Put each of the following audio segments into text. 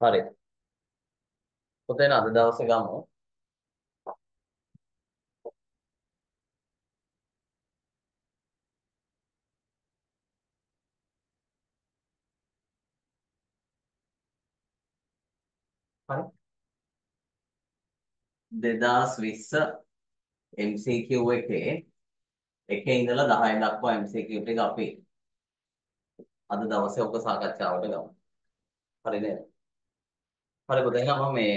හරි. පුතේ අද දවසේ ගමු. හරි. 2020 MCQ එකේ එකේ ඉඳලා 10 දක්වා MCQ ටික අපි අද දවසේ ඔක සාකච්ඡාවට ගමු. හරි නේද? හරි පුතේ එහෙනම් මම මේ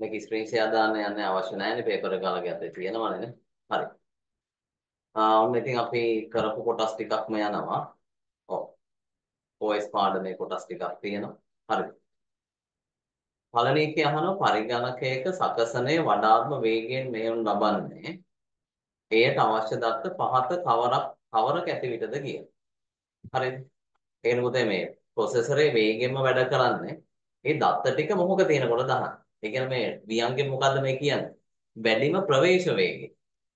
මේක ස්ක්‍රීන් ෂෙයා දාන්න යන්නේ අවශ්‍ය නැහැ නේ පේපර් එක අලගේ අතේ තියෙනවනේ නේ. හරි. ආ ඔන්න ඉතින් අපි කරපු කොටස් ටිකක්ම යනවා. ඔව්. OS පාඩමේ කොටස් ටිකක් තියෙනවා. හරි. පළවෙනි එකේ අහනවා පරිගණකයක සකසනයේ වඩාත්ම වේගයෙන් මෙහෙයුම් ලබන්නේ එයට අවශ්‍ය දත්ත පහත කවරක් කවරක ඇති විටද කියලා. හරිද? ඒකනේ පුතේ මේ ප්‍රොසෙසරේ වේගෙන්ම වැඩ කරන්නේ ඒ දත්ත ටික මොහොක තියෙනකොට දහන. ඒ කියන්නේ මේ වියන්ගේ මොකද්ද මේ කියන්නේ? වැඩිම ප්‍රවේශ වේගය.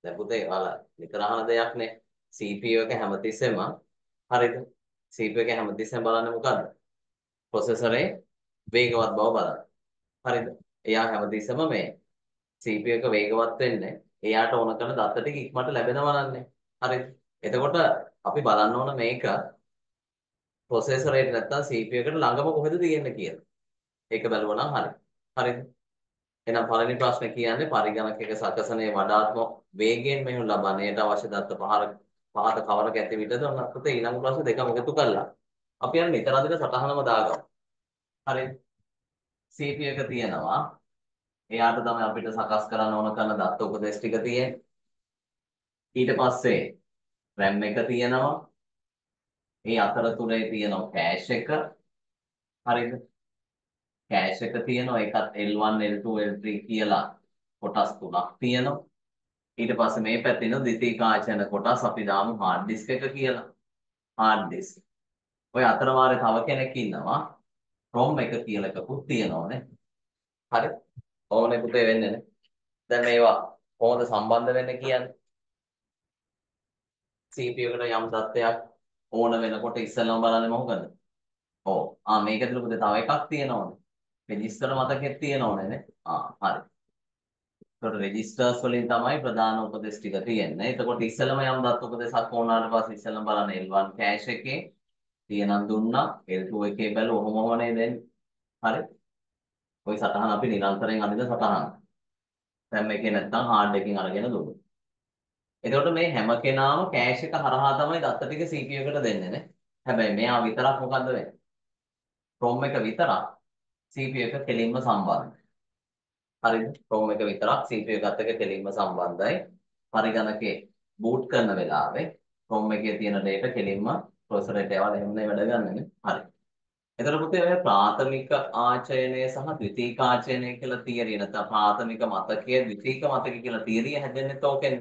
දැන් පුතේ ඔයාලා නිතර අහන දෙයක් නේ. CPU එක හැමතිස්සෙම හරිද? CPU එක හැමතිස්සෙම බලන්නේ මොකද්ද? ප්‍රොසෙසරේ වේගවත් බව බලන්න. හරිද? එයා හැමතිස්සෙම මේ CPU එක වේගවත් වෙන්නේ එයාට ඕන කරන දත්ත ටික ඉක්මනට ලැබෙනවා නන්නේ. හරිද? එතකොට අපි බලන්න ඕන මේක ප්‍රොසෙසරේට නැත්තම් CPU එකට ළඟම කොහෙද තියෙන්නේ කියලා. ඒක බැලුවා නම් හරි. හරිද? එහෙනම් පළවෙනි ප්‍රශ්නේ කියන්නේ පරිගණකයක සකසනයේ වඩාත්ම වේගයෙන් මෙහෙම ලබන්නේට අවශ්‍ය දත්ත පහර පහත කවරක ඇති විටද ඔන්න අපිට ඊළඟ ප්‍රශ්නේ දෙකම එකතු කරලා අපි යන නිතර අදින සටහනම දාගමු. හරිද? CPU එක තියෙනවා. එයාට තමයි අපිට සකස් කරන්න ඕන කරන දත්ත උපදේශ ටික තියෙන්නේ. ඊට පස්සේ RAM එක තියෙනවා. ඒ අතරතුරේ තියෙනවා කෑෂ් එක. හරිද? කෑෂ් එක තියෙනවා. ඒකත් L1, L2, L3 කියලා කොටස් තුනක් තියෙනවා. ඊට පස්සේ මේ පැත්තේ ඉන්න ද්විතීකාචන කොටස් අපි දාමු hard disk එක කියලා. hard disk. ඔය අතර වාරේ තව කෙනෙක් ඉන්නවා. ROM එක කියලා එකකුත් තියෙනවානේ. හරි. ඕනේ පුතේ වෙන්නේ නේ. දැන් මේවා කොහොමද සම්බන්ධ වෙන්නේ කියන්නේ? CPU එකට යම් தත්ත්වයක් ඕන වෙනකොට ඉස්සෙල්ලාම බලන්නේ මොකද? ඔව්. ආ මේක ඇතුළේ පුතේ තව එකක් තියෙනවනේ. රෙජිස්ටර් මතකෙත් තියෙනවනේ නේ. ආ හරි. ඒතකොට රෙජිස්ටර්ස් වලින් තමයි ප්‍රධාන උපදෙස් ටික තියෙන්නේ. එතකොට ඉස්සෙල්ලම යම් දත් උපදේශක් ඕනාට පස්සේ ඉස්සෙල්ලම බලන්න L1 කෑෂ් එකේ තියෙනම් දුන්නා L2 එකේ බැලුවොම ඔහොම නේ දැන්. හරි. ওই සටහන අපි නිරන්තරයෙන් අඳින සටහන. දැන් මේකේ නැත්තම් hard එකකින් අරගෙන දුන්නු. එතකොට මේ හැම කෙනාම කෑෂ් එක හරහා තමයි දත්ත ටික CPU එකට දෙන්නේ නේ. හැබැයි මෙයා විතරක් මොකද්ද වෙන්නේ? ROM එක විතරක් CPU එක කෙලින්ම සම්බන්ධයි. හරිද? ROM එක විතරක් CPU එකත් එක්ක කෙලින්ම සම්බන්ධයි. පරිගණකේ බූට් කරන වෙලාවේ ROM එකේ තියෙන data කෙලින්ම ප්‍රොසෙසරේට යවලා එහෙමනේ වැඩ ගන්නනේ. හරි. එතකොට පුතේ ඔය ප්‍රාථමික ආචයනය සහ ද්විතීක ආචයනය කියලා තියරිය නැත්නම් ප්‍රාථමික මතකය ද්විතීක මතකය කියලා තියරිය හැදෙන්නේ තෝකෙන්.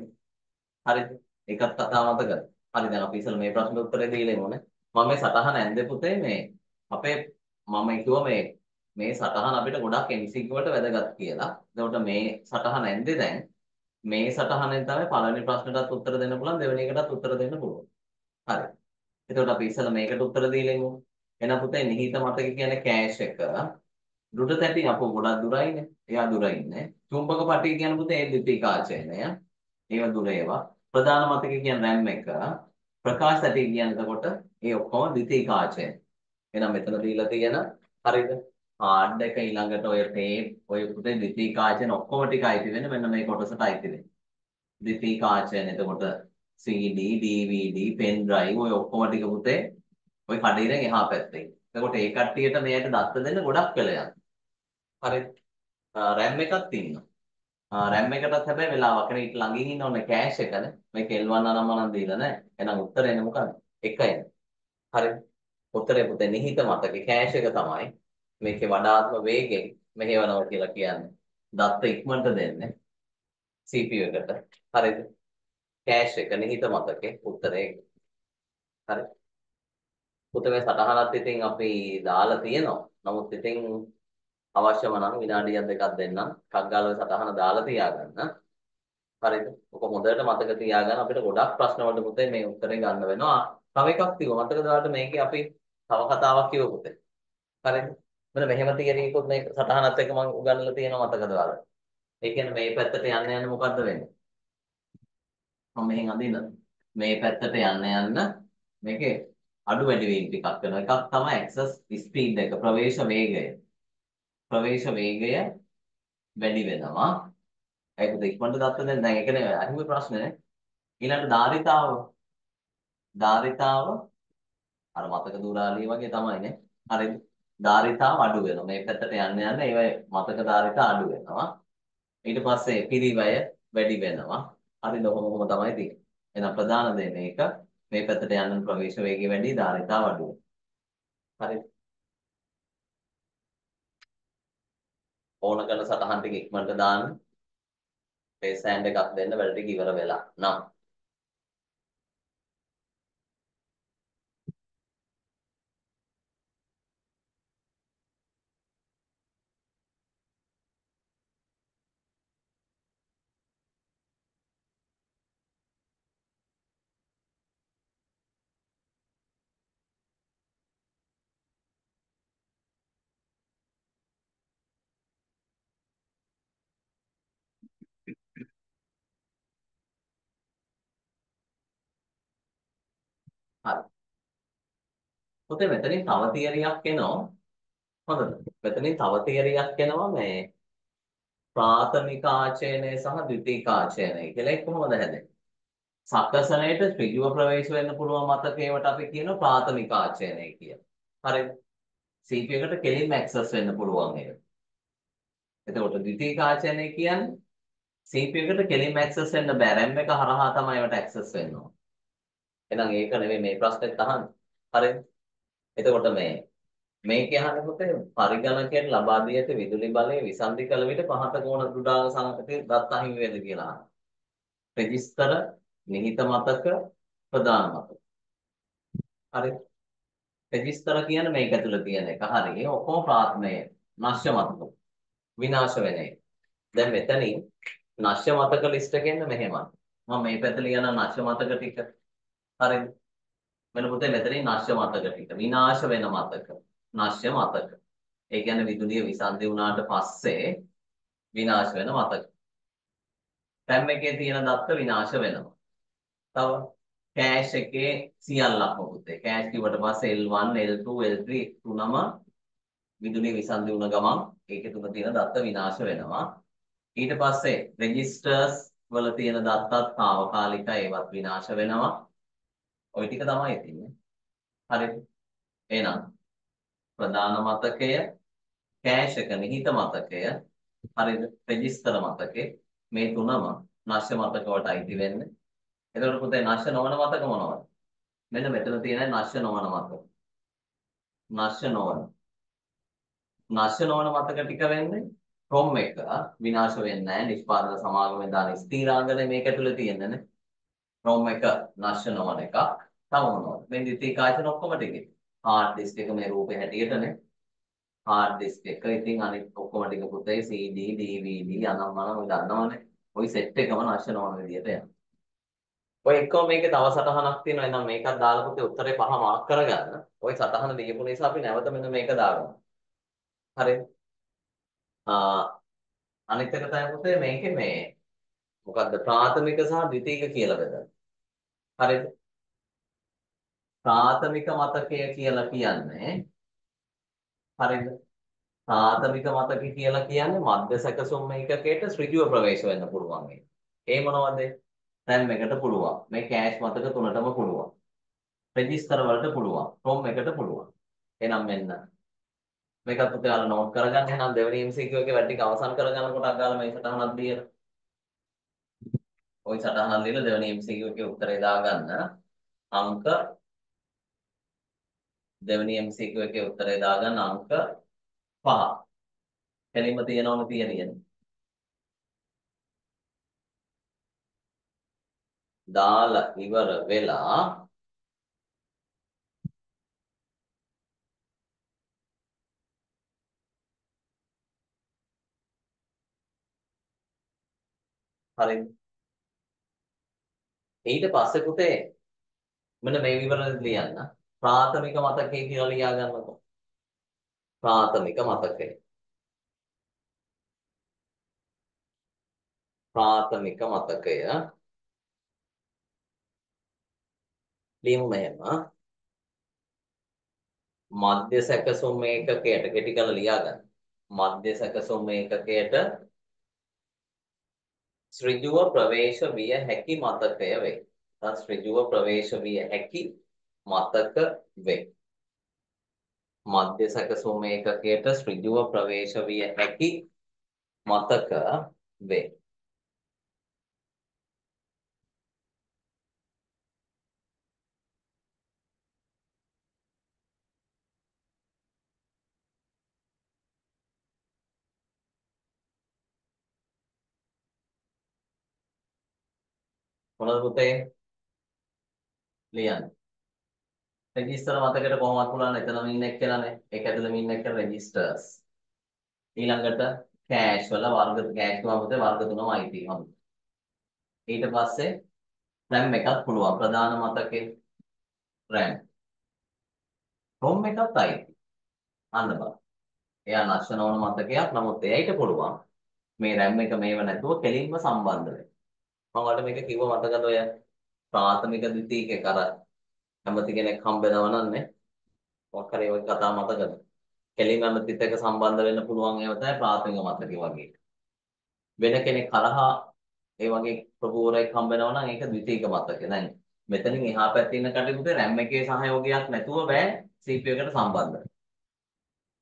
හරිද? ඒකත් කතා මතකද? හරි දැන් අපි ඉස්සෙල්ලා මේ ප්‍රශ්නෙට උත්තරේ දීලා ඉමුනේ. මම මේ සටහන ඇන්දේ පුතේ මේ අපේ මම කිව්වා මේ මේ සටහන අපිට ගොඩක් MCQ වලට වැදගත් කියලා. එතකොට මේ සටහන ඇන්දේ දැන් මේ සටහනෙන් තමයි පළවෙනි ප්‍රශ්නටත් උත්තර දෙන්න පුළුවන් දෙවෙනි එකටත් උත්තර දෙන්න පුළුවන්. හරි. එතකොට අපි ඉස්සෙල්ලා මේකට උත්තර දීලා ඉමු. එහෙනම් පුතේ නිහිත මතක කියන්නේ කෑෂ් එක. දුඩ තැටි අපෝ ගොඩක් දුරයිනේ. එයා දුර ඉන්නේ. චුම්බක පටික කියන්නේ පුතේ ඒ ද්විතීක ආචයනය. ඒව දුර ඒවා. ප්‍රධාන මතක කියන්නේ RAM එක. ප්‍රකාශ තැටි කියන්නේ එතකොට ඒ ඔක්කොම ද්විතීක ආචයන. එහෙනම් මෙතන දීලා තියෙන හරිද? හાર્ඩ් එක ඊළඟට ඔය ටේප් ඔය පුතේ ද්විතීක ආචයන ඔක්කොම ටික අයිති වෙන්නේ මෙන්න මේ කොටසට අයිති වෙන්නේ. ද්විතීක ආචයන එතකොට CD, DVD, pen drive ඔය ඔක්කොම ටික පුතේ ඔය කඩේෙන් එහා පැත්තේ. එතකොට ඒ කට්ටියට මෙයට දත්ත දෙන්න ගොඩක් වෙලා යනවා. හරිද? RAM එකක් තියෙනවා. RAM එකටත් හැබැයි වෙලාවක් නේ ඊට ළඟින් ඉන්න ඕනේ කෑෂ් එකනේ. මේක L1 නම නම් දීලා නැහැ. එහෙනම් උත්තරේ මොකක්ද? 1යි. හරිද? උත්තරේ පුතේ නිහිත මතකේ කෑෂ් එක තමයි මේකේ වඩාත්ම වේගෙන් මෙහෙවනවා කියලා කියන්නේ. දත්ත ඉක්මනට දෙන්නේ CPU එකට. හරිද? කෑෂ් එක නිහිත මතකේ උත්තරේ. හරි. පුතේ මේ සටහනත් ඉතින් අපි දාලා තියෙනවා. නමුත් ඉතින් අවශ්‍යම නම් විනාඩියක් දෙකක් දෙන්නම්. ටක් ගාලා සටහන දාලා තියාගන්න. හරිද? ඔක හොඳට මතක තියාගන්න අපිට ගොඩක් ප්‍රශ්න වලට පුතේ මේ උත්තරේ ගන්න වෙනවා. තව එකක් තිබුණා. මතකද ඔයාලට මේකේ අපි තව කතාවක් කිව්ව පුතේ. හරිද? මෙන්න මෙහෙම තියරියකුත් මේ සටහනත් එක්ක මම උගන්වලා තියෙනවා මතකද ඔයාලට? ඒ කියන්නේ මේ පැත්තට යන්න යන්න මොකද්ද වෙන්නේ? මම මෙහෙන් අදින්න. මේ පැත්තට යන්න යන්න මේකේ අඩු වැඩි වීම ටිකක් වෙනවා. එකක් තමයි access speed එක ප්‍රවේශ වේගය. ප්‍රවේශ වේගය වැඩි වෙනවා. ඒකද ඉක්මනට දත්ත දැන් දැන් ඒකනේ අහිමි ප්‍රශ්නේ. ඊළඟට ධාරිතාව ධාරිතාව අර මතක දුරාලිය වගේ තමයිනේ. හරිද? ධාරිතාව අඩු වෙනවා. මේ පැත්තට යන්න යන්න ඒවයි මතක ධාරිතාව අඩු වෙනවා. ඊට පස්සේ පිරිවැය වැඩි වෙනවා. හරිද? ඔහොම ඔහොම තමයි තියෙන්නේ. එහෙනම් ප්‍රධාන දේ මේක මේ පැත්තට යන්න ප්‍රවේශ වේගය වැඩි ධාරිතාව අඩු වෙනවා. හරිද? ඕන කරන සටහන් ටික ඉක්මනට දාන්න. ෆේස් හෑන්ඩ් එකක් දෙන්න වැඩ ටික ඉවර වෙලා. නම් හරි. පුතේ මෙතනින් තව තියරියක් එනවා. හොඳද? මෙතනින් තව තියරියක් එනවා මේ ප්‍රාථමික ආචයනය සහ ද්විතීක ආචයනය කියලා ඒක කොහොමද හැදෙන්නේ? සකසණයට ඍජුව ප්‍රවේශ වෙන්න පුළුවන් මතකයකට අපි කියනවා ප්‍රාථමික ආචයනය කියලා. හරිද? CPU එකට කෙලින්ම ඇක්සස් වෙන්න පුළුවන් ඒක. එතකොට ද්විතීක ආචයනය කියන්නේ CPU එකට කෙලින්ම ඇක්සස් වෙන්න බෑ. RAM එක හරහා තමයි ඒවට ඇක්සස් වෙන්න ඕන. එහෙනම් ඒක නෙමෙයි මේ ප්‍රශ්නෙත් අහන්නේ. හරිද? එතකොට මේ මේක අහන්නේ පුතේ පරිගණකයෙන් ලබා දී ඇති විදුලි බලය විසන්ධි කළ විට පහත කෝණ දුඩාංග සංකතයේ දත් අහිමි වේද කියලා අහනවා. රෙජිස්ටර් නිහිත මතක ප්‍රධාන මතක. හරි. රෙජිස්ටර් කියන්නේ මේක ඇතුළේ තියෙන එක. හරි. ඒ ඔක්කොම ප්‍රාථමික නැශ්‍ය මතක. විනාශ වෙන එක. දැන් මෙතනින් නැශ්‍ය මතක ලිස්ට් එකෙන් මෙහෙමයි. මම මේ පැත්තේ ලියන නැශ්‍ය මතක ටික. හරිද? මෙන්න පුතේ මෙතනින් නැශ්‍ය මතක ටික. විනාශ වෙන මතක. නැශ්‍ය මතක. ඒ කියන්නේ විදුලිය විසන්ධි වුණාට පස්සේ විනාශ වෙන මතක. RAM එකේ තියෙන දත්ත විනාශ වෙනවා. තව කෑෂ් එකේ සියල්ලක්ම පුතේ. කෑෂ් කිව්වට පස්සේ L1, L2, L3 තුනම විදුලිය විසන්ධි වුණ ගමන් ඒකේ තුන තියෙන දත්ත විනාශ වෙනවා. ඊට පස්සේ රෙජිස්ටර්ස් වල තියෙන දත්තත් తాවකාලිකයි ඒවත් විනාශ වෙනවා. ওই ටික තමයි තියෙන්නේ. හරිද? එහෙනම් ප්‍රධාන මතකය, කෑෂ් එක නිහිත මතකය, හරිද? රෙජිස්ටර් මතකේ මේ තුනම නැශ්‍ය මතක වලට අයිති වෙන්නේ. එතකොට පුතේ නැශ්‍ය නොවන මතක මොනවද? මෙන්න මෙතන තියෙන නැශ්‍ය නොවන මතක. නැශ්‍ය නොවන. නැශ්‍ය නොවන මතක ටික වෙන්නේ ROM එක විනාශ වෙන්නේ නැහැ. නිෂ්පාදන සමාගමේ දාන ස්ථිරාංගනේ මේක ඇතුලේ තියෙන්නේ ROM එක නැශ්‍ය නොවන එකක්. තව මොනවද? මේ ද්විතීක ආයතන ඔක්කොම ටිකේ. hard disk එක මේ රූපේ හැටියටනේ. hard disk එක ඉතින් අනිත් ඔක්කොම ටික පුතේ CD DVD අනම්මනම් ඔය දන්නවනේ. ওই සෙට් එකම නැශ්‍ය නොවන විදියට යනවා. ඔය එක්කම මේකේ තව සටහනක් තියෙනවා. එහෙනම් මේකත් දාලා පුතේ උත්තරේ පහ මාක් කරගන්න. ওই සටහන දීපු නිසා අපි නැවත මෙන්න මේක දාගමු. හරිද? ආ අනිත් එක තමයි පුතේ මේකේ මේ මොකද්ද ප්‍රාථමික සහ ද්විතීක කියලා බෙදන්න. හරිද? ප්‍රාථමික මතකය කියලා කියන්නේ හරිද? ප්‍රාථමික මතක කියලා කියන්නේ මධ්‍ය සැකසුම් එකකයට ඍජුව ප්‍රවේශ වෙන්න පුළුවන් මේ. ඒ මොනවද? RAM එකට පුළුවන්. මේ කෑෂ් මතක තුනටම පුළුවන්. රෙජිස්ටර් වලට පුළුවන්. ROM එකට පුළුවන්. එහෙනම් මෙන්න මේකත් පුතේ ඔයාලා නෝට් කරගන්න එහෙනම් දෙවෙනි MCQ එකේ වැඩ ටික අවසන් කරගන්නකොට අගාලා මේ සටහනක් දීලා. ওই සටහනක් දීලා දෙවෙනි MCQ එකේ උත්තරේ දාගන්න. අංක දෙවෙනි MCQ එකේ උත්තරේ දාගන්න අංක 5. කෙලින්ම තියෙනවම තියෙනියනේ. දාලා ඉවර වෙලා හරිද? ඊට පස්සේ පුතේ මෙන්න මේ විවරණ ලියන්න. ප්‍රාථමික මතකයේ කියලා ලියා ගන්නකො. ප්‍රාථමික මතකය. ප්‍රාථමික මතකය ලියමු මෙහෙම මධ්‍ය සැකසුම් ඒකකයට කෙටි කරලා ලියා ගන්න. මධ්‍ය සැකසුම් ඒකකයට ඍජුව ප්‍රවේශ විය හැකි මතකය වේ. තස් ඍජුව ප්‍රවේශ විය හැකි මතක වේ. මධ්‍ය සැකසුම් ඒකකයට ඍජුව ප්‍රවේශ විය හැකි මතක වේ. මොනවද පුතේ? ලියන්න. රෙජිස්ටර් මතකයට කොහොමද පුළුවන් එතනම ඉන්න එක්කලානේ. ඒක ඇතුළේම ඉන්න එක්ක රෙජිස්ටර්ස්. ඊළඟට කෑෂ් වල වර්ග කෑෂ් වලට වර්ග තුනම අයිති හම්බ. ඊට පස්සේ RAM එකක් පුළුවන් ප්‍රධාන මතකේ RAM. ROM එකත් අයිති. අන්න බලන්න. එයා නැෂ නොවන මතකයක් නමුත් එයයිට පුළුවන් මේ RAM එක මේව නැතුව කෙලින්ම සම්බන්ධ වෙන්න. මම ඔයාලට මේක කිව්ව මතකද ඔය ප්‍රාථමික ද්විතීක එක අර කැමති කෙනෙක් හම්බෙනවා නන්නේ. මොකක් හරි ඔය කතා මතකද? කෙලින්ම ඇමතිත් එක්ක සම්බන්ධ වෙන්න පුළුවන් ඒවා තමයි ප්‍රාථමික මතකේ වගේ. වෙන කෙනෙක් කරහා ඒ වගේ ප්‍රභූවරයෙක් හම්බෙනවා නම් ඒක ද්විතීක මතකේ දැන් මෙතනින් එහා පැත්තේ ඉන්න කටයුතු RAM එකේ සහයෝගයක් නැතුව බෑ CPU එකට සම්බන්ධ.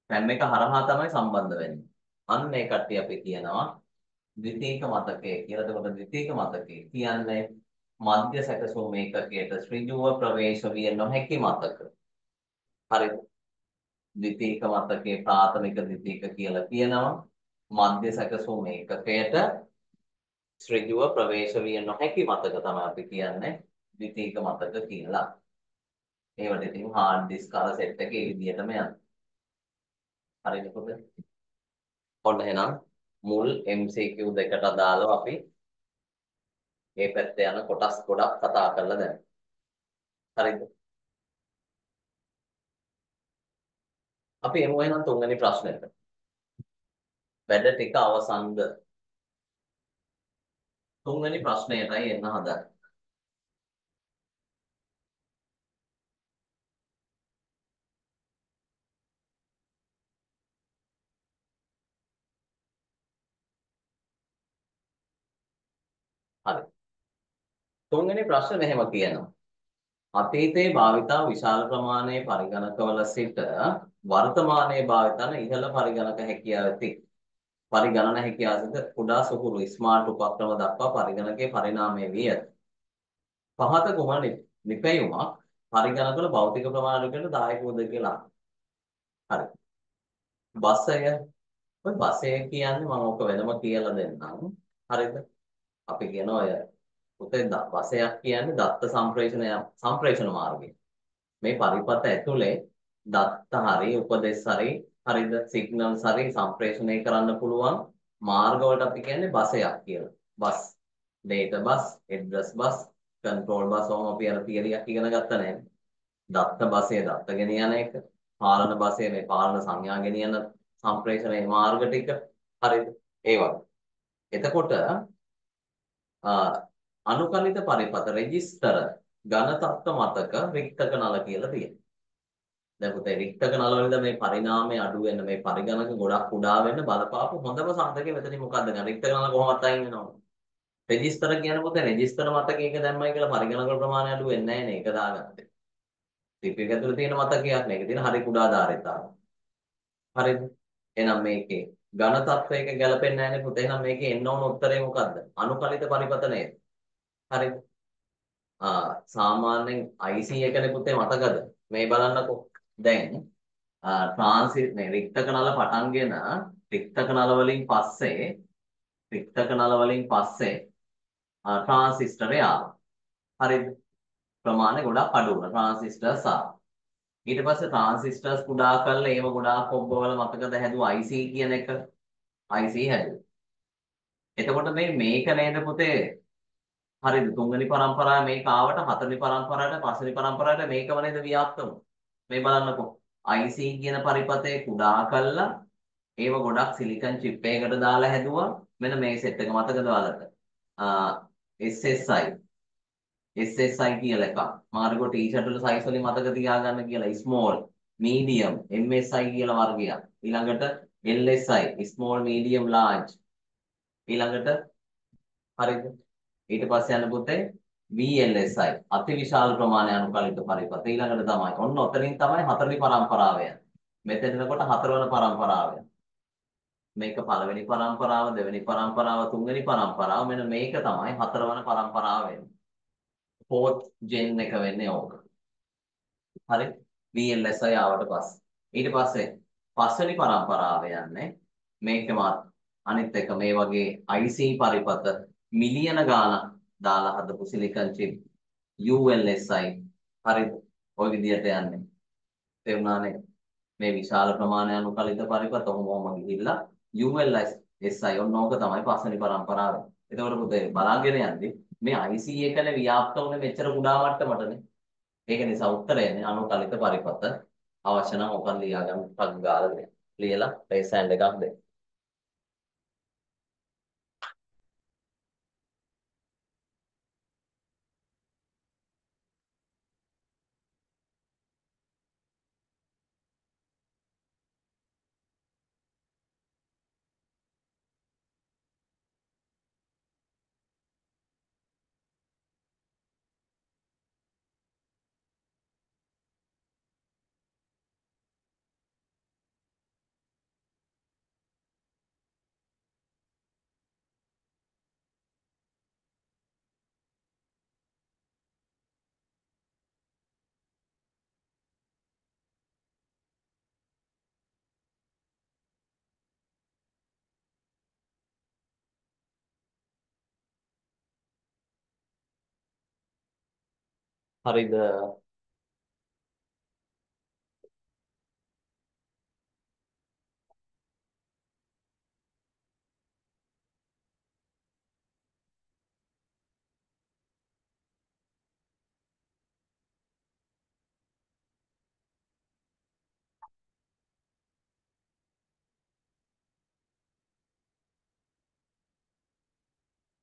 RAM එක හරහා තමයි සම්බන්ධ වෙන්නේ. අන්න ඒ කට්ටිය අපි කියනවා ද්විතීක මතකය කියලා. එතකොට ද්විතීක මතකය කියන්නේ මධ්‍ය සැකසුම් ඒකකයට ඍජුව ප්‍රවේශ විය නොහැකි මතක. හරිද? ද්විතීක මතකයේ ප්‍රාථමික ද්විතීක කියලා කියනවා. මධ්‍ය සැකසුම් ඒකකයට ඍජුව ප්‍රවේශ විය නොහැකි මතක තමයි අපි කියන්නේ ද්විතීක මතක කියලා. ඒවට ඉතින් හાર્ඩ් ඩිස්ක් අර සෙට් එකේ ඒ විදිහටම යනවා. හරිද පුතේ? ඔන්න එහෙනම් මුල් MCQ දෙකට අදාළව අපි මේ පැත්තේ යන කොටස් ගොඩක් කතා කරලා දැන්. හරිද? අපි එමු එහෙනම් තුන්වෙනි ප්‍රශ්නෙට. වැඩ ටික අවසන්ද? තුන්වෙනි ප්‍රශ්නයටයි එන්න හදන්නේ. හරි. තුන්වෙනි ප්‍රශ්නේ මෙහෙම කියනවා. අතීතයේ භාවිතා විශාල ප්‍රමාණයේ පරිගණකවල සිට වර්තමානයේ භාවිතන ඉහළ පරිගණක හැකියාව ඇති. පරිගණන හැකියාව සිට කුඩා සුකුරු ස්මාර්ට් උපක්‍රම දක්වා පරිගණකයේ පරිණාමය වී ඇත. පහත කුමන නිපැයුමක් පරිගණකවල භෞතික ප්‍රමාණයකට දායක වූද කියලා. හරි. බසය ඔය බසය කියන්නේ මම ඔක වෙනම කියලා දෙන්නම්. හරිද? අපි කියන ඔය පුතේ වශයක් කියන්නේ දත්ත සම්ප්‍රේෂණය සම්ප්‍රේෂණ මාර්ගය. මේ පරිපත ඇතුලේ දත්ත හරි උපදෙස් හරි හරිද සිග්නල්ස් හරි සම්ප්‍රේෂණය කරන්න පුළුවන් මාර්ග වලට අපි කියන්නේ බසයක් කියලා. Bus data bus, address bus, control bus ඔහොම අපි අර තියරි එකක් ඉගෙන ගත්තා නේද? දත්ත බසයේ දත්ත ගෙනියන එක, පාලන බසයේ මේ පාලන සංඥා ගෙනියන සම්ප්‍රේෂණයේ මාර්ග ටික හරිද? ඒ වගේ. එතකොට අනුකලිත පරිපත රෙජිස්ටර් ඝන තත්ත්ව මතක රික්තක නල කියලා තියෙනවා. දැන් පුතේ රික්තක නල වලද මේ පරිණාමය අඩු වෙන්න මේ පරිගණක ගොඩක් කුඩා වෙන්න බලපාපු හොඳම සාධකය මෙතනින් මොකද්ද ගන්න රික්තක නල කොහොමවත් අයින් වෙනවද? රෙජිස්ටර් කියන පුතේ රෙජිස්ටර් මතකයක දැම්මයි කියලා පරිගණක ප්‍රමාණය අඩු වෙන්නේ නැහැ නේ ඒක දාගත්තේ. ටිප් එක ඇතුලේ තියෙන මතකයක් නේ ඒක තියෙන හරි කුඩා ධාරිතාව. හරිද? එහෙනම් මේකේ ඝන තත්වයක ගැලපෙන්නේ නැහැ නේ පුතේ. එහෙනම් මේකේ එන්න ඕන උත්තරේ මොකද්ද? අනුකලිත පරිපත නේද? හරිද? ආ සාමාන්‍යයෙන් IC එකනේ පුතේ මතකද? මේ බලන්නකෝ. දැන් ට්‍රාන්සිට් මේ රික්තක නල පටන්ගෙන රික්තක නල වලින් පස්සේ රික්තක නල වලින් පස්සේ ට්‍රාන්සිස්ටරේ ආවා. හරිද? ප්‍රමාණය ගොඩක් අඩු වුණා. ට්‍රාන්සිස්ටර්ස් ආවා. ඊට පස්සේ ට්‍රාන්සිස්ටර්ස් කුඩා කරලා ඒව ගොඩාක් ඔබවල මතකද හැදුවා IC කියන එක IC හැදුවා. එතකොට මේ මේක නේද පුතේ හරිද? තුන්වෙනි පරම්පරාව මේක ආවට හතරවෙනි පරම්පරාවට පස්වෙනි පරම්පරාවට මේකම නේද ව්‍යාප්ත වුනේ. මේ බලන්නකෝ. IC කියන පරිපතේ කුඩා කළා ඒව ගොඩක් සිලිකන් චිප් එකකට දාලා හැදුවා. මෙන්න මේ සෙට් එක මතකද ඔයාලට SSI SSI කියලා එකක්. මාර්ගෝ ටී-ෂර්ට් වල සයිස් වලින් මතක තියාගන්න කියලා. small medium MSI කියලා වර්ගයක්. ඊළඟට LSI small medium large. ඊළඟට හරිද? ඊට පස්සේ යන පුතේ VLSI අතිවිශාල ප්‍රමාණය අනුකලිත පරිපත. ඊළඟට තමයි ඔන්න ඔතනින් තමයි හතරවෙනි පරම්පරාව යන්නේ. මෙතන එනකොට හතරවන පරම්පරාව මේක පළවෙනි පරම්පරාව දෙවෙනි පරම්පරාව තුන්වෙනි පරම්පරාව මෙන්න මේක තමයි හතරවන පරම්පරාව වෙන්නේ. Fourth gen එක වෙන්නේ ඕක. හරි? VLSI ආවට පස්සේ. ඊට පස්සේ පස්වෙනි පරම්පරාව යන්නේ මේකම අනිත් එක මේ වගේ IC පරිපත මිලියන ගාණක් දාලා හදපු සිලිකන් චිප් ULSI හරිද? ওই විදිහට යන්නේ. තේරුණානේ? මේ විශාල ප්‍රමාණය අනුකලිත පරිපත ඔහොමම ගිහිල්ලා ULSI ඔන්න ඕක තමයි පස්වෙනි පරම්පරාව. එතකොට පුතේ බලාගෙන යද්දි මේ IC එකනේ ව්‍යාප්ත වුනේ මෙච්චර කුඩා මට්ටමටනේ. ඒක නිසා උත්තරයනේ අනුකලිත පරිපත අවශ්‍ය නම් ඔකන් ලියා ගන්න ටග් ගාලා දෙන්න. ලියලා රේස් හෑන්ඩ් එකක් දෙන්න. හරිද?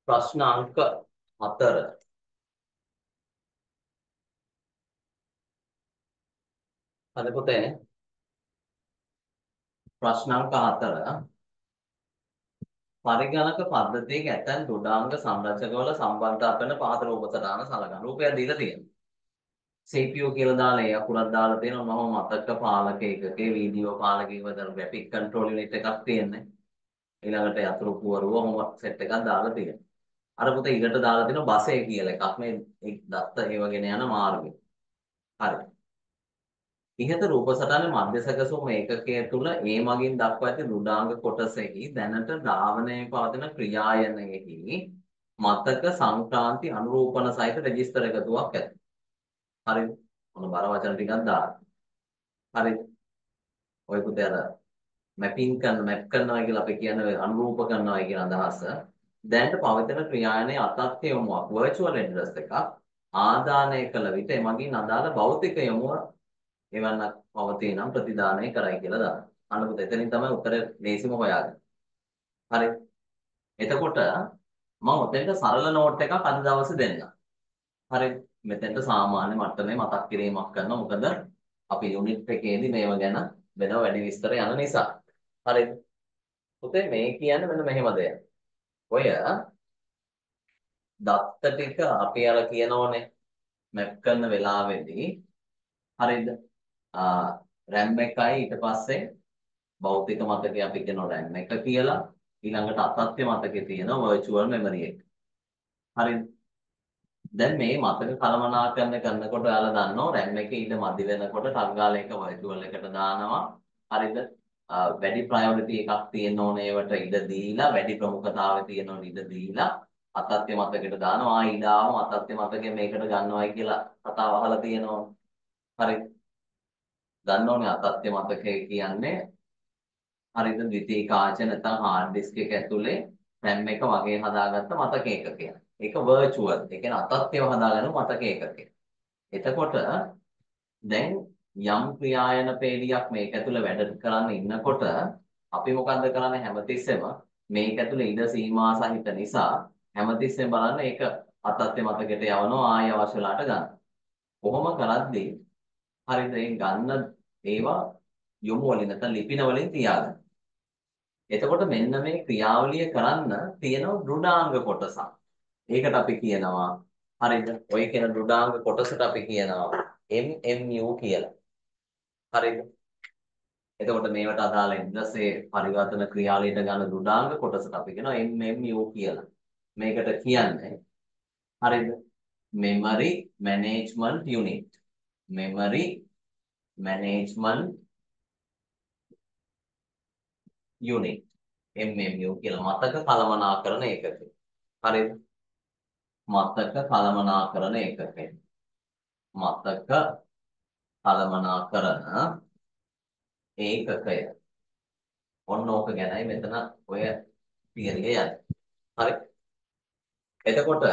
ප්‍රශ්න අංක 4 හරි පුතේ ප්‍රශ්නාංක 4 පරිගණක පද්ධතියක ඇතැම් දොඩාංග සංරචකවල සම්බන්ධතා කරන පහත රූප සටහන සලකන රූපයක් දීලා තියෙනවා. CPU කියලා දාලා ඒ අකුරක් දාලා තියෙනවා. මම මතක පාලක එකකේ වීඩියෝ පාලකයක වදන graphic control unit එකක් තියෙන්නේ. ඊළඟට යතුරු පුවරුව හොම සෙට් එකක් දාලා තියෙනවා. අර පුතේ ඊකට දාලා තියෙනවා බසේ කියලා එකක් මේ දත්ත හේවගෙන යන මාර්ගය. හරි. ඉහත රූප සටහනේ මධ්‍ය සැකසුම් ඒකකය තුළ ඒ මගින් දක්වා ඇති රුඩාංග කොටසෙහි දැනට ධාවනයේ පවතින ක්‍රියායනයෙහි මතක සංක්‍රාන්ති අනුරූපන සහිත රෙජිස්ටර් එකතුවක් ඇත. හරිද? මොන බර වචන ටිකක් දාන්න. හරිද? ඔය පුතේ අර මැපින් කරන මැප් කරනවා කියලා අපි කියන්නේ අනුරූප කරනවා කියන අදහස. දැනට පවතින ක්‍රියායනයේ අතත්්‍ය යොමුවක් virtual address එකක් ආදානය කළ විට එමගින් අදාළ භෞතික යොමුව එවන්නක් පවතී නම් ප්‍රතිදානය කරයි කියලා දාන්න. අන්න පුතේ එතනින් තමයි උත්තර ලේසිම හොයාගන්නේ. හරි. එතකොට මම ඔතෙන්ට සරල නෝට් එකක් අද දවසේ දෙන්නම්. හරි. මෙතෙන්ට සාමාන්‍ය මට්ටමේ මතක් කිරීමක් කරනවා. මොකද අපි යුනිට් එකේදී මේව ගැන වෙනව වැඩි විස්තර යන නිසා. හරිද? පුතේ මේ කියන්නේ මෙන්න මෙහෙම දෙයක්. ඔය දත්ත ටික අපි අර කියනෝනේ මැප් කරන වෙලාවේදී හරිද? RAM එකයි ඊට පස්සේ භෞතික මතකය අපි කියනවා RAM එක කියලා ඊළඟට අතත්්‍ය මතකේ තියෙනවා virtual memory එක. හරිද? දැන් මේ මතක කළමනාකරණය කරනකොට ඔයාලා දන්නවා RAM එකේ ඊට මදි වෙනකොට ටග්ගාල එක virtual එකට දානවා. හරිද? වැඩි ප්‍රයොරිටි එකක් තියෙන ඕනේ ඒවට ඉඩ දීලා වැඩි ප්‍රමුඛතාවය තියෙන ඕනේ ඉඩ දීලා අතත්්‍ය මතකයට දානවා. ආ ඊඩාවම අතත්්‍ය මතකය මේකට ගන්නවයි කියලා කතාව අහලා තියෙනවා. හරිද? ගන්න ඕනේ අතත්්‍ය මතකය කියන්නේ හරිද ද්විතීයික ආච නැත්නම් හાર્ඩ් ඩිස්ක් එක ඇතුලේ RAM එක වගේ හදාගත්ත මතක ඒකකයක්. ඒක virtual. ඒ කියන්නේ අතත්්‍යව හදාගන්න මතක ඒකකයක්. එතකොට දැන් යම් ක්‍රියායන පේලියක් මේක ඇතුළේ වැඩ කරන්න ඉන්නකොට අපි මොකද්ද කරන්නේ හැමතිස්සෙම මේක ඇතුළේ ඉඩ සීමා සහිත නිසා හැමතිස්සෙම බලන්න ඒක අතත්ය මතකයට යවනවා ආය අවශ්‍ය වෙලාට ගන්න. කොහොම කරද්දී හරිද ඒ ගන්න ඒවා යොමු වලින් නැත්නම් ලිපින වලින් තියාගන්න. එතකොට මෙන්න මේ ක්‍රියාවලිය කරන්න තියෙන රුඩාංග කොටසක්. ඒකට අපි කියනවා හරිද? ඔය කියන රුඩාංග කොටසට අපි කියනවා MMU කියලා. හරිද? එතකොට මේවට අදාළ ඉන්ද්‍රසේ පරිවර්තන ක්‍රියාවලියට ගන්න දුඩාංග කොටසට අපි කියනවා MMU කියලා. මේකට කියන්නේ හරිද? memory management unit. Memory management unit MMU කියලා මතක කළමනාකරණ ඒකකය. හරිද? මතක කළමනාකරණ ඒකකය. මතක කළමනාකරන ඒකකය. ඔන්න ඕක ගැනයි මෙතන ඔය තියරිය යන්නේ. හරි. එතකොට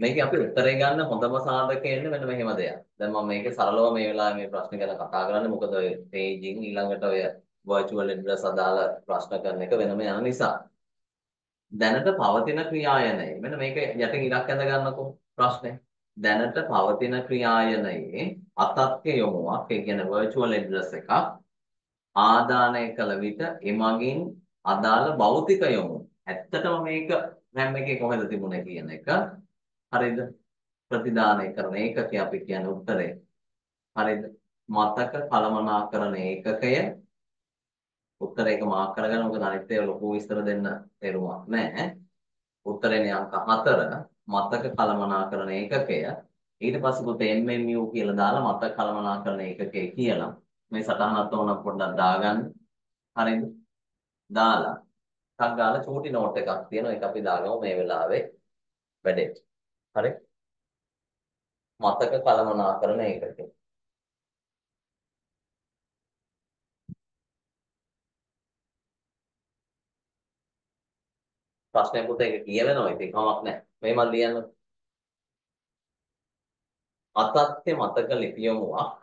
මේකේ අපි උත්තරේ ගන්න හොඳම සාධකය එන්නේ මෙන්න මෙහෙම දෙයක්. දැන් මම මේකේ සරලව මේ වෙලාවේ මේ ප්‍රශ්න ගැන කතා කරන්නේ මොකද ඔය පේජින් ඊළඟට ඔය virtual address අදාළ ප්‍රශ්න කරන එක වෙනම යන නිසා. දැනට පවතින ක්‍රියායනය මෙන්න මේක යටින් ඉලක්ක ඇඳ ගන්නකෝ ප්‍රශ්නේ. දැනට පවතින ක්‍රියායනයේ අතත්්‍ය යොමුවක් ඒ කියන්නේ virtual address එකක් ආදානය කළ විට එමගින් අදාළ භෞතික යොමු ඇත්තටම මේක RAM එකේ කොහෙද තිබුණේ කියන එක හරිද? ප්‍රතිදානය කරන ඒකකය අපි කියන්නේ උත්තරේ හරිද? මතක කළමනාකරන ඒකකය උත්තරේක මාක් කරගන්න. මොකද අනිත් ඒවා ලොකු විස්තර දෙන්න තේරුමක් නැහැ. උත්තරේනේ අංක 4 මතක කළමනාකරන ඒකකය. ඊට පස්සේ පුතේ MMU කියලා දාලා මතක කළමනාකරන ඒකකය කියලා මේ සටහනත් ඕන පොඩ්ඩක් දාගන්න. හරිද? දාලා ටක් ගාලා චූටි නෝට් එකක් තියෙනවා. ඒක අපි දාගමු මේ වෙලාවේ වැඩේ. හරි? මතක කළමනාකරන ඒකකය ප්‍රශ්නයක් පුතේ ඒක කියවෙනවා ඉතින් කමක් නැහැ. මේ මන් ලියන්න. අතත්්‍ය මතක ලිපියමුවක්.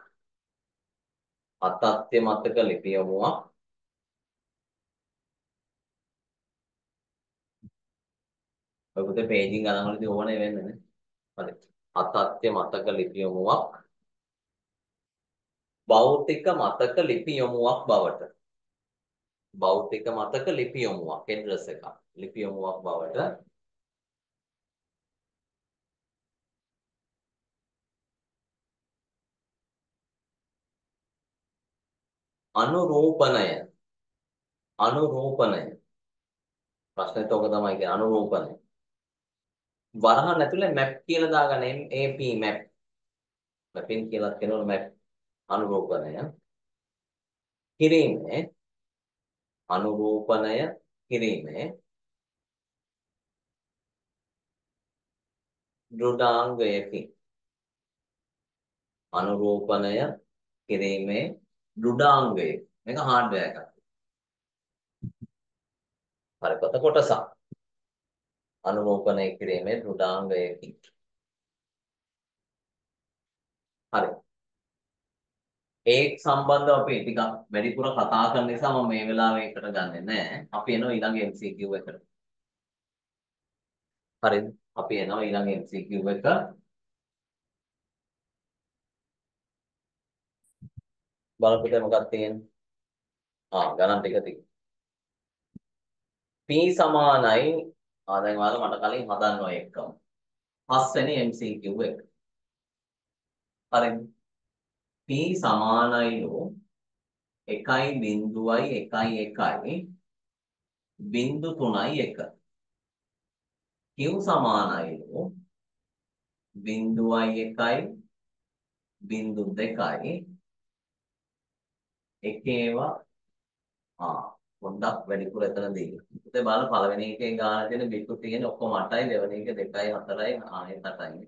අතත්්‍ය මතක ලිපියමුවක්. ඔය පුතේ පේජින් ගණන් වලදී ඕනේ වෙන්නේ. නේ හරි. අතත්්‍ය මතක ලිපියමුවක් භෞතික මතක ලිපියමුවක් බවට. භෞතික මතක ලිපියමුවක් ඇඩ්‍රස් එකක්. ලිපියමුවක් බවට. අනුරූපණය. අනුරූපණය. ප්‍රශ්නෙත් ඔක තමයි කියන්නේ අනුරූපණය. වරහන් ඇතුලේ මැප් කියලා දාගන්න. MAP. මැප් මැපින් කියලා කියනවා මැප් අනුරූපණය. කිරීමේ අනුරූපණය කිරීමේ දෘඩාංගයකි. අනුරූපණය කිරීමේ දෘඩාංගය. මේක හાર્ඩ්වෙයාර් එකක්. පරිපත කොටසක්. අනුරූපණය කිරීමේ දෘඩාංගයකි. හරි. ඒක සම්බන්ධව අපි ටිකක් වැඩිපුර කතා කරන නිසා මම මේ වෙලාවේ එකට ගන්නෙ නෑ. අපි එනවා ඊළඟ MCQ එකට. හරිද? අපි එනවා ඊළඟ MCQ එක. බලපිට මොකක්ද තියෙන්නේ? ආ ගණන් ටික තියෙනවා. P සමානයි ආ දැන් ඔයාලා මට කලින් හදන්න ඔය එකම. පස්වෙනි MCQ එක. හරිද? P සමානයිලු 1.11 බිංදු 3යි 1. Q සමානයිලු බිංදුවයි 1යි බිංදු 2යි එක ඒවා ආ පොඩ්ඩක් වැඩිපුර එතනදී. ඉතින් බලන්න පළවෙනි එකේ ගාන තියෙන බිට්ටු තියෙන ඔක්කොම 8යි දෙවෙනි එක 2යි 4යි ආයෙත් 8යි.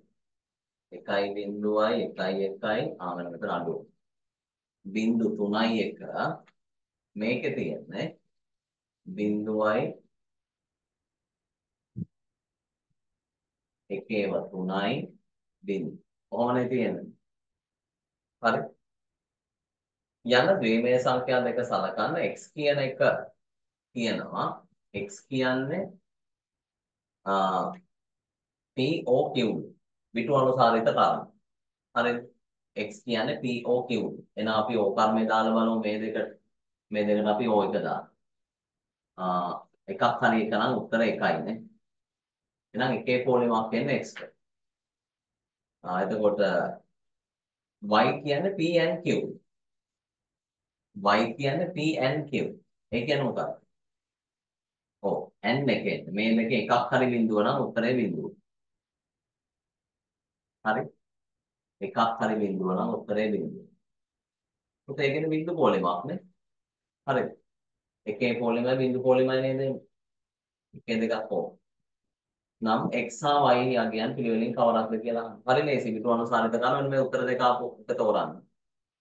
1යි බිංදුවයි 1යි 1යි ආ මෙන්න මෙතන අඩුව. බිංදු 3යි 1 මේකේ තියෙන්නේ බිංදුවයි එකේව 3යි බිංදු. කොහොමද තියෙන්නේ? හරි යන ද්විමේය සංඛ්‍යා දෙක සලකන්න x කියන එක කියනවා x කියන්නේ POQ පිටු අනුසාරිත කර්ම. හරිද? x කියන්නේ POQ. එහෙනම් අපි O කර්මය දාලා බලමු මේ දෙකට. මේ දෙකට අපි O එක දානවා. එකක් හරි එක නම් උත්තර එකයි නේ. එහෙනම් එකේ පොලිමක් වෙන්නේ x. ආ එතකොට y කියන්නේ P and Q. y කියන්නේ P and Q. ඒ කියන්නේ මොකක්ද? ඔව් n එකේ මේ දෙකේ එකක් හරි බිඳුව නම් උත්තරේ බිඳුව. හරි? එකක් හරි බිඳුව නම් උත්තරේ බිඳුව. උත් ඒ කියන්නේ බිඳු පොලිමක් නේ. හරිද? එකේ පොලිමයි බිඳු පොලිමයි නේද? එකේ දෙකක් ඕන. නම් x හා y යගයන් පිළිවෙලින් කවරක්ද කියලා. හරි ලේසි. පිටු අනුසාරිත කරනවා මේ උත්තර දෙක ආපු එක තෝරන්න.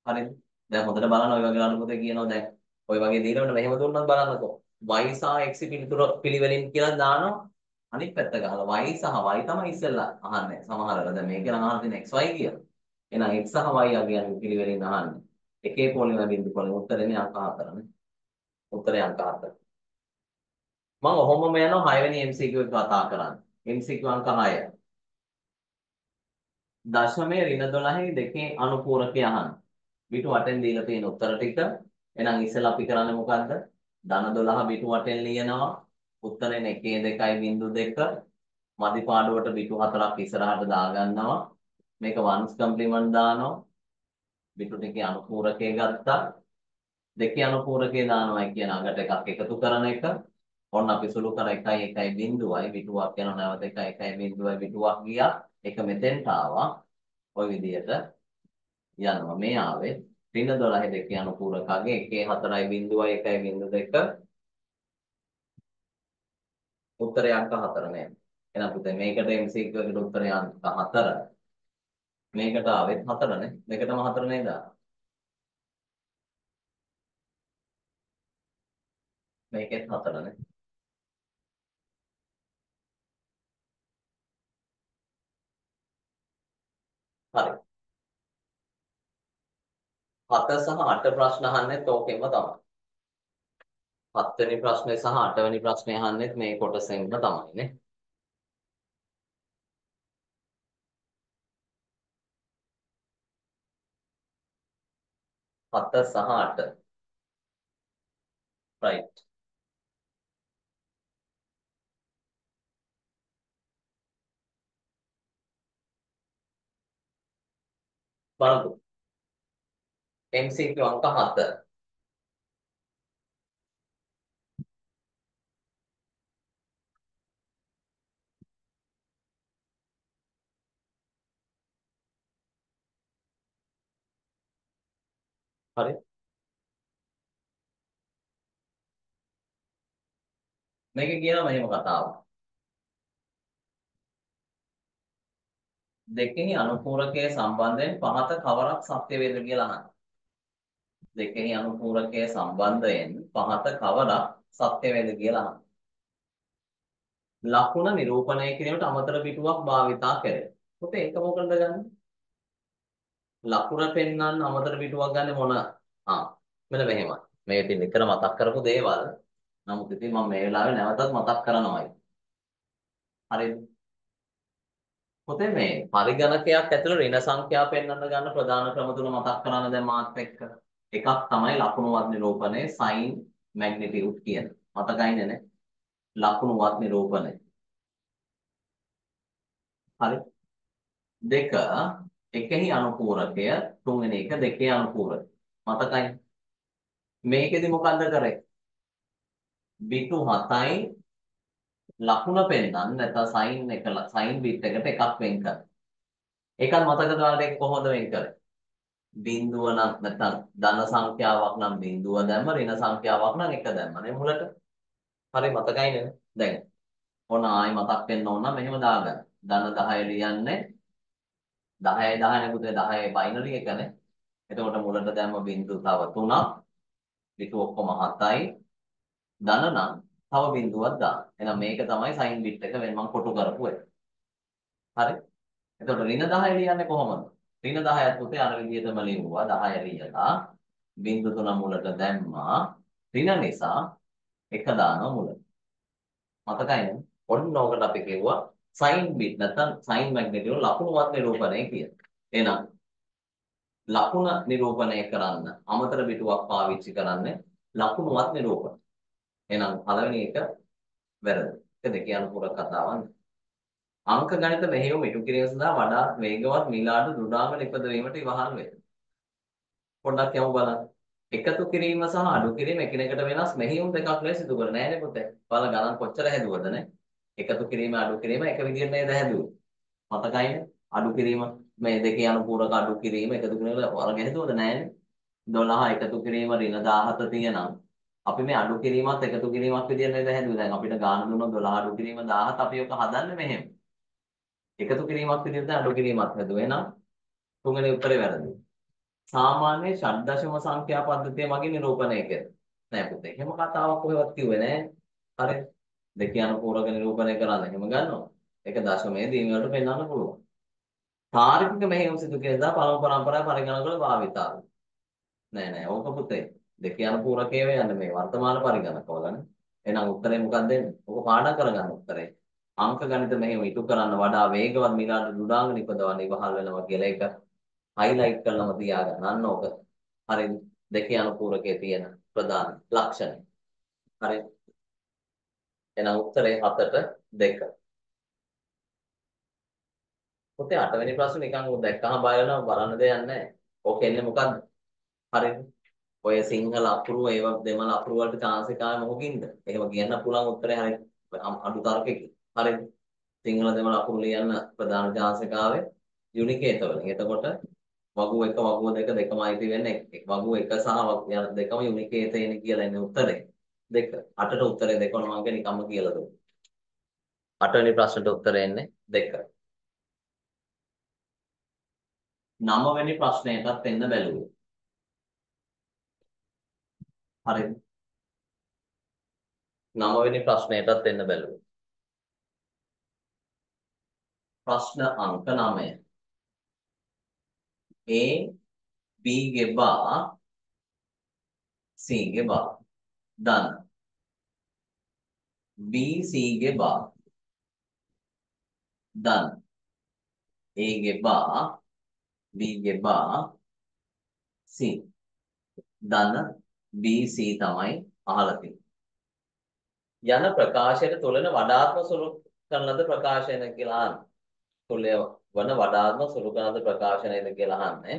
හරිද? දැන් හොඳට බලන්න ඔය වගේ අනුපත කියනවා දැන්. ඔය වගේ දීනවනේ මෙහෙම දුන්නත් බලන්නකෝ. Y සහ x පිළිතුර පිළිවෙලින් කියලා දානවා. අනිත් පැත්ත ගහලා y සහ y තමයි ඉස්සෙල්ලා අහන්නේ. සමහරවල් දැන් මේක නම් අහලා තියෙන xy කියලා. එහෙනම් x සහ y යගයන් පිළිවෙලින් අහන්නේ. එකේ පොලිම බිඳු පොලිම උත්තරේනේ අංක 4නේ. උත්තරේ අංක 4. මම ඔහොමම යනවා 6 වෙනි MCQ එක කතා කරන්න. MCQ අංක 6. දශමයේ ඍණ 12 දෙකේ අනුපූරකය අහන්න. පිටු වටෙන් දීලා තියෙන උත්තර ටික. එහෙනම් ඉස්සෙල්ලා අපි කරන්නේ මොකද්ද? ධන 12 පිටු වටෙන් ලියනවා. උත්තරෙන් 1 2 2 මදි පාඩුවට පිටු හතරක් ඉස්සරහට දාගන්නවා. මේක වන්ස් කම්ප්ලිමන්ට් දානවා. පිටු ටිකේ අනුපූරකය ගත්තා. දෙකේ අනුපූරකය දානවා කියන අගට එකක් එකතු කරන එක. ඔන්න අපි සුළු කර 1 1 බිඳුවයි පිටුවක් යන නැවත 1 1 බිඳුවයි පිටුවක් ගියා. එක මෙතෙන්ට ආවා. ওই විදිහට යනවා. මේ ආවේ ඍණ 12 දෙකේ අනුපූරකගේ 1 4යි බිඳුවයි 1යි බිඳු 2 උත්තරය අංක 4 නේද? එහෙනම් පුතේ මේකට MCQ එකට උත්තරය අංක 4. මේකට ආවෙත් 4 නේ. දෙකටම 4 නේද? මේකෙත් 4 නේ. හරි. 7 සහ 8 ප්‍රශ්න අහන්නෙත් ඕකෙම තමයි. 7 වෙනි ප්‍රශ්නේ සහ 8 වෙනි ප්‍රශ්නේ අහන්නෙත් මේ කොටසෙන්ම තමයි නේ. හත සහ අට right බලමු MCQ අංක 7 හරි මේක කියනවා මෙහෙම කතාවක්. දෙකෙහි අනුපූරකයේ සම්බන්ධයෙන් පහත කවරක් සත්‍ය වේද කියලා අහන්න. දෙකෙහි අනුපූරකයේ සම්බන්ධයෙන් පහත කවරක් සත්‍ය වේද කියලා අහන්න. ලකුණ නිරූපණය කිරීමට අමතර පිටුවක් භාවිතා කරේ. පුතේ ඒක මොකටද ගන්නේ? ලකුණ පෙන්වන්න අමතර පිටුවක් ගන්න මොන ආ මෙන්න මෙහෙමයි. මේ ඉතින් විතර මතක් කරපු දේවල්. නමුත් ඉතින් මම මේ වෙලාවේ නැවතත් මතක් කරනවායි. හරිද? පොතේ මේ පරිගණකයක් ඇතුළේ ඍණ සංඛ්‍යා පෙන්වන්න ගන්න ප්‍රධාන ක්‍රම තුන මතක් කරන්න දැන් මාත් එක්ක. එකක් තමයි ලකුණු වත් නිරූපණය sin magnitude කියන. මතකයිනේ නේ? ලකුණු වත් නිරූපණය. හරි. දෙක එකෙහි අනුපූරකය තුන්වෙනි එක දෙකේ අනුපූරකය. මතකයි. මේකෙදි මොකද්ද කරේ? බිටු 7යි ලකුණ පෙන්නන්න නැත්නම් සයින් එක සයින් බිට් එකට එකක් වෙන් කර. ඒකත් මතකද ඔයාලට ඒක කොහොමද වෙන් කරේ? බිඳුව නම් නැත්නම් ධන සංඛ්‍යාවක් නම් බිඳුව දැම්ම ඍණ සංඛ්‍යාවක් නම් එක දැම්ම නේ මුලට. හරි මතකයි නේද? දැන් ඔන්න ආයි මතක් වෙන්න ඕන නම් මෙහෙම දාගන්න. ධන 10 ලියන්නේ 10යි 10 නේ පුතේ 10 බයිනරි එකනේ. එතකොට මුලට දැම්ම බිඳු තව 3ක්. පිටු ඔක්කොම 7යි. ධන නම් තව බිඳුවක් දාන්න. එහෙනම් මේක තමයි සයින් බිට් එක වෙන මම කොටු කරපු එක. හරි? එතකොට ඍණ 10 ලියන්නේ කොහොමද? ඍණ 10ත් පුතේ අර විදිහටම ලියුවා 10 ලියලා බිංදු තුන මුලට දැම්මා. ඍණ නිසා එක දානවා මුලට. මතකයිද? ඔන්න ඕකට අපි කිව්වා සයින් බිට් නැත්නම් සයින් මැග්නටික් වල ලකුණුවත් නිරූපණය කියලා. එහෙනම් ලකුණ නිරූපණය කරන්න අමතර පිටුවක් පාවිච්චි කරන්නේ ලකුණුවත් නිරූපණය. එහෙනම් පළවෙනි එක වැරදි. ඒක දෙක යන පුර කතාවක්. අංක ගණිත මෙහෙයුම ඉටු කිරීම සඳහා වඩා වේගවත් මිලාඩු දෘඩාංග නිපදවීමට ඉවහල් වේ. පොඩ්ඩක් යමු බලන්න. එකතු කිරීම සහ අඩු කිරීම එකිනෙකට වෙනස් මෙහෙයුම් දෙකක් ලෙස සිදු කර නෑනේ පුතේ. බලන්න ගණන් කොච්චර හැදුවද නේ? එකතු කිරීම අඩු කිරීම එක විදිහට නේද හැදුවේ. මතකයිනේ? අඩු කිරීම මේ දෙකේ අනුපූරක අඩු කිරීම එකතු කිරීම වරගෙන හැදුවද නෑනේ? 12 එකතු කිරීම ඍණ 17 තියෙනම් අපි මේ අඩු කිරීමත් එකතු කිරීමක් විදිහට නේද හැදුවේ. දැන් අපිට ගාන දුන්නොත් 12 අඩු කිරීම 17 අපි ඔක හදන්නේ මෙහෙම. එකතු කිරීමක් විදිහට අඩු කිරීමක් හැදුවේ. එහෙනම් තුන්වෙනි උත්තරේ වැරදි. සාමාන්‍ය ෂඩ්දශම සංඛ්‍යා පද්ධතිය මගින් නිරූපණය කරනවා. නෑ පුතේ. එහෙම කතාවක් කොහෙවත් කිව්වේ නෑ. හරි. දෙක අනුපූරක නිරූපණය කරන්න එහෙම ගන්නවා. ඒක දශමයේ දීම වලට පෙන්වන්න පුළුවන්. තාර්කික මෙහෙයුම් සිදු කෙරෙදා පළමු පරම්පරාවේ පරිගණකවල භාවිතාව. නෑ නෑ ඕක පුතේ. දෙක අනුපූරකයේ යන්නේ මේ වර්තමාන පරිගණකවලනේ. එහෙනම් උත්තරේ මොකක්ද දෙන්නේ? ඕක පාඩම් කරගන්න උත්තරේ. අංක ගණිත මෙහෙම ඉටු කරන්න වඩා වේගවත් මිලාඩු දුඩාංග නිපදවන්න ඉවහල් වෙනවා කියලා ඒක හයිලයිට් කරලම තියාගන්න. අන්න ඕක. හරිද? දෙකේ අනුපූරකයේ තියෙන ප්‍රධාන ලක්ෂණය. හරි. එහෙනම් උත්තරේ 7ට 2. පුතේ 8 වෙනි ප්‍රශ්නේ නිකන් දැක්කම බය වෙනවා බලන්න දෙයක් නැහැ. ඕක එන්නේ මොකද්ද? හරිද? ඔය සිංහල අකුරු ඒවා දෙමළ අකුරු වලට chance එක ආවේ මොකකින්ද? එහෙම කියන්න පුළුවන් උත්තරේ හරිය අඩු තර්කයකින්. හරිද? සිංහල දෙමළ අකුරු ලියන්න ප්‍රධාන chance එක ආවේ යුනිකේත වලින්. එතකොට වගු එක වගු දෙක දෙකම අයිති වෙන්නේ වගු එක සහ දෙකම යුනිකේතේන කියලා එන්නේ උත්තරේ. දෙක. අටට උත්තරේ දෙක මම නිකම්ම කියලා දුන්නා. අටවෙනි ප්‍රශ්නට උත්තරේ එන්නේ දෙක. නවවෙනි ප්‍රශ්නයටත් එන්න බැලුවේ. හරිද? නවවෙනි ප්‍රශ්නයටත් එන්න බැලුවේ. ප්‍රශ්න අංක 9. A B ගේ බා C ගේ බා දන්න. B C ගේ බා දන්න. A ගේ බා B ගේ බා C දන්න BC තමයි අහලා තියෙන්නේ. යන ප්‍රකාශයට තුලන වඩාත්ම සුළු කරන ලද ප්‍රකාශන කියලා අහන්නේ. තුලය වන වඩාත්ම සුළු කරන ලද ප්‍රකාශනයද කියලා අහන්නේ.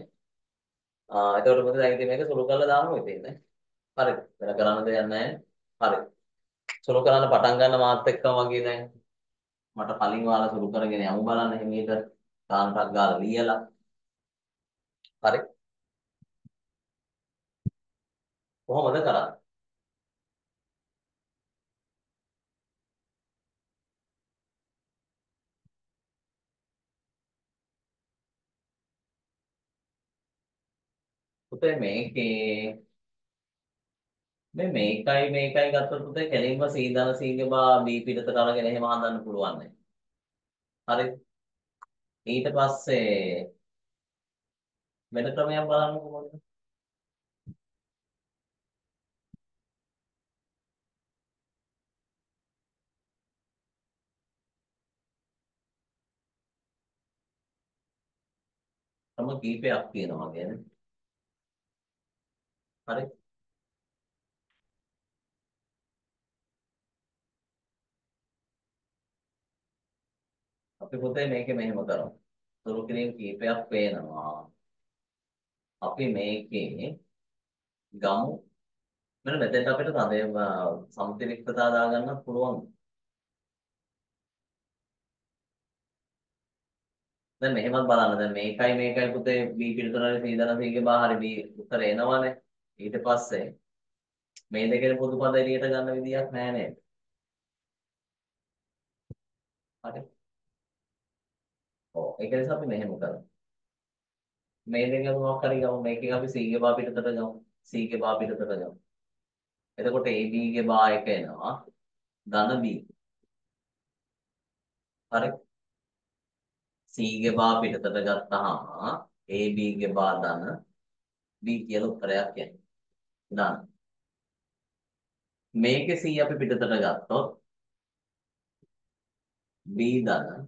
ආ එතකොට මොකද දැන් ඉතින් මේක සුළු කරලා දාමු ඉතින් නේ. හරි. වෙන කරන්න දෙයක් නැහැ. හරි. සුළු කරන්න පටන් ගන්න මාත් එක්කම වගේ දැන් මට කලින් වාලා සුළු කරගෙන යමු බලන්න හිමීට කාන්ටක් ගාලා ලියලා. හරි. කොහොමද කරන්නේ? පුතේ මේකේ මේ මේකයි මේකයි ගත්තොත් පුතේ කෙලින්ම සීදන සීගබා බී පිටතට අරගෙන එහෙම හදන්න පුළුවන් නේ. හරි. ඊට පස්සේ වෙන ක්‍රමයක් බලන්නකො මොකද? ක්‍රම කීපයක් තියෙනවා කියන්නේ. හරි. අපි පොතේ මේකේ මෙහෙම කරමු. සුළු කිරීම කීපයක් පේනවා. අපි මේකේ ගමු මෙන්න මෙතෙන්ට අපිට තදේ සම්ප්‍රතිනික්තතා දාගන්න පුළුවන්. දැන් මෙහෙමත් බලන්න දැන් මේකයි මේකයි පුතේ B පිළිතුරේ සීදන සීගේ බාහිර B උත්තර එනවනේ ඊට පස්සේ මේ දෙකේ පොදු පද එළියට ගන්න විදියක් නැහැ නේද? හරි. ඔව් ඒක නිසා අපි මෙහෙම කරමු. මේ දෙක මොකක් හරි ගමු. මේකෙන් අපි C ගේ බා පිටතට ගමු. C ගේ බා පිටතට ගමු. එතකොට AB ගේ බා එක එනවා. ධන B. හරි. C ගේ බා පිටතට ගත්තාම AB ගේ බා ධන B කියලා උත්තරයක් එනවා. දාන්න. මේකේ C අපි පිටතට ගත්තොත් B ධන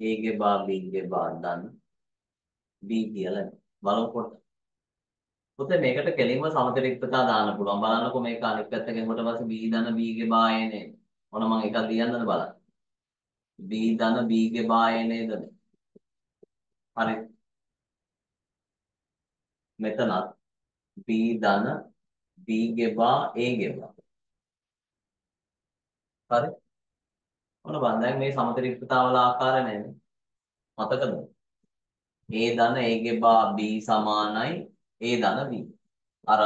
A ගේ බා B ගේ බා ධන B කියලා බලනකොට. පුතේ මේකට කෙලින්ම සමතරික්තතා දාන්න පුළුවන්. බලන්නකො මේක අනිත් පැත්ත ගෙමුවට පස්සේ B ධන B ගේ බා එන්නේ මොන මම එකක් ලියන්නද බලන්න. B ධන B ගේ බා එන්නේ නේද? හරි. මෙතනත් B ධන B ගේ බා A ගේ බා හරි? ඔන්න බලන්න. දැන් මේ සමතරික්තතාවල ආකාරය නේද? මතකද? A ධන A ගේ බා B සමානයි. A ධන B. අර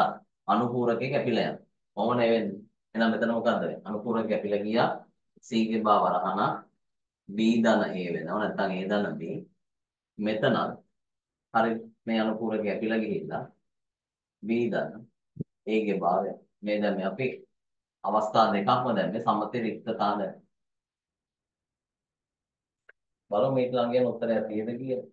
අනුපූරකේ කැපිලා යනවා. කොහොම නෙවෙන්නේ එහෙනම් මෙතන මොකද්ද වෙන්නේ? අනුපූරක කැපිලා ගියා. C ගේ බා වරහන B ධන A වෙනවා. නැත්නම් A ධන B. මෙතනත් හරි මේ අනුපූරක කැපිලා ගිහිල්ලා B ධන A ගේ බා වෙනවා මේ දැන් මේ අපි අවස්ථා දෙකක්ම දැන් මේ සමතරික්තතා දැන් බලමු මේක ළඟින් උත්තරයක් තියෙද කියලා.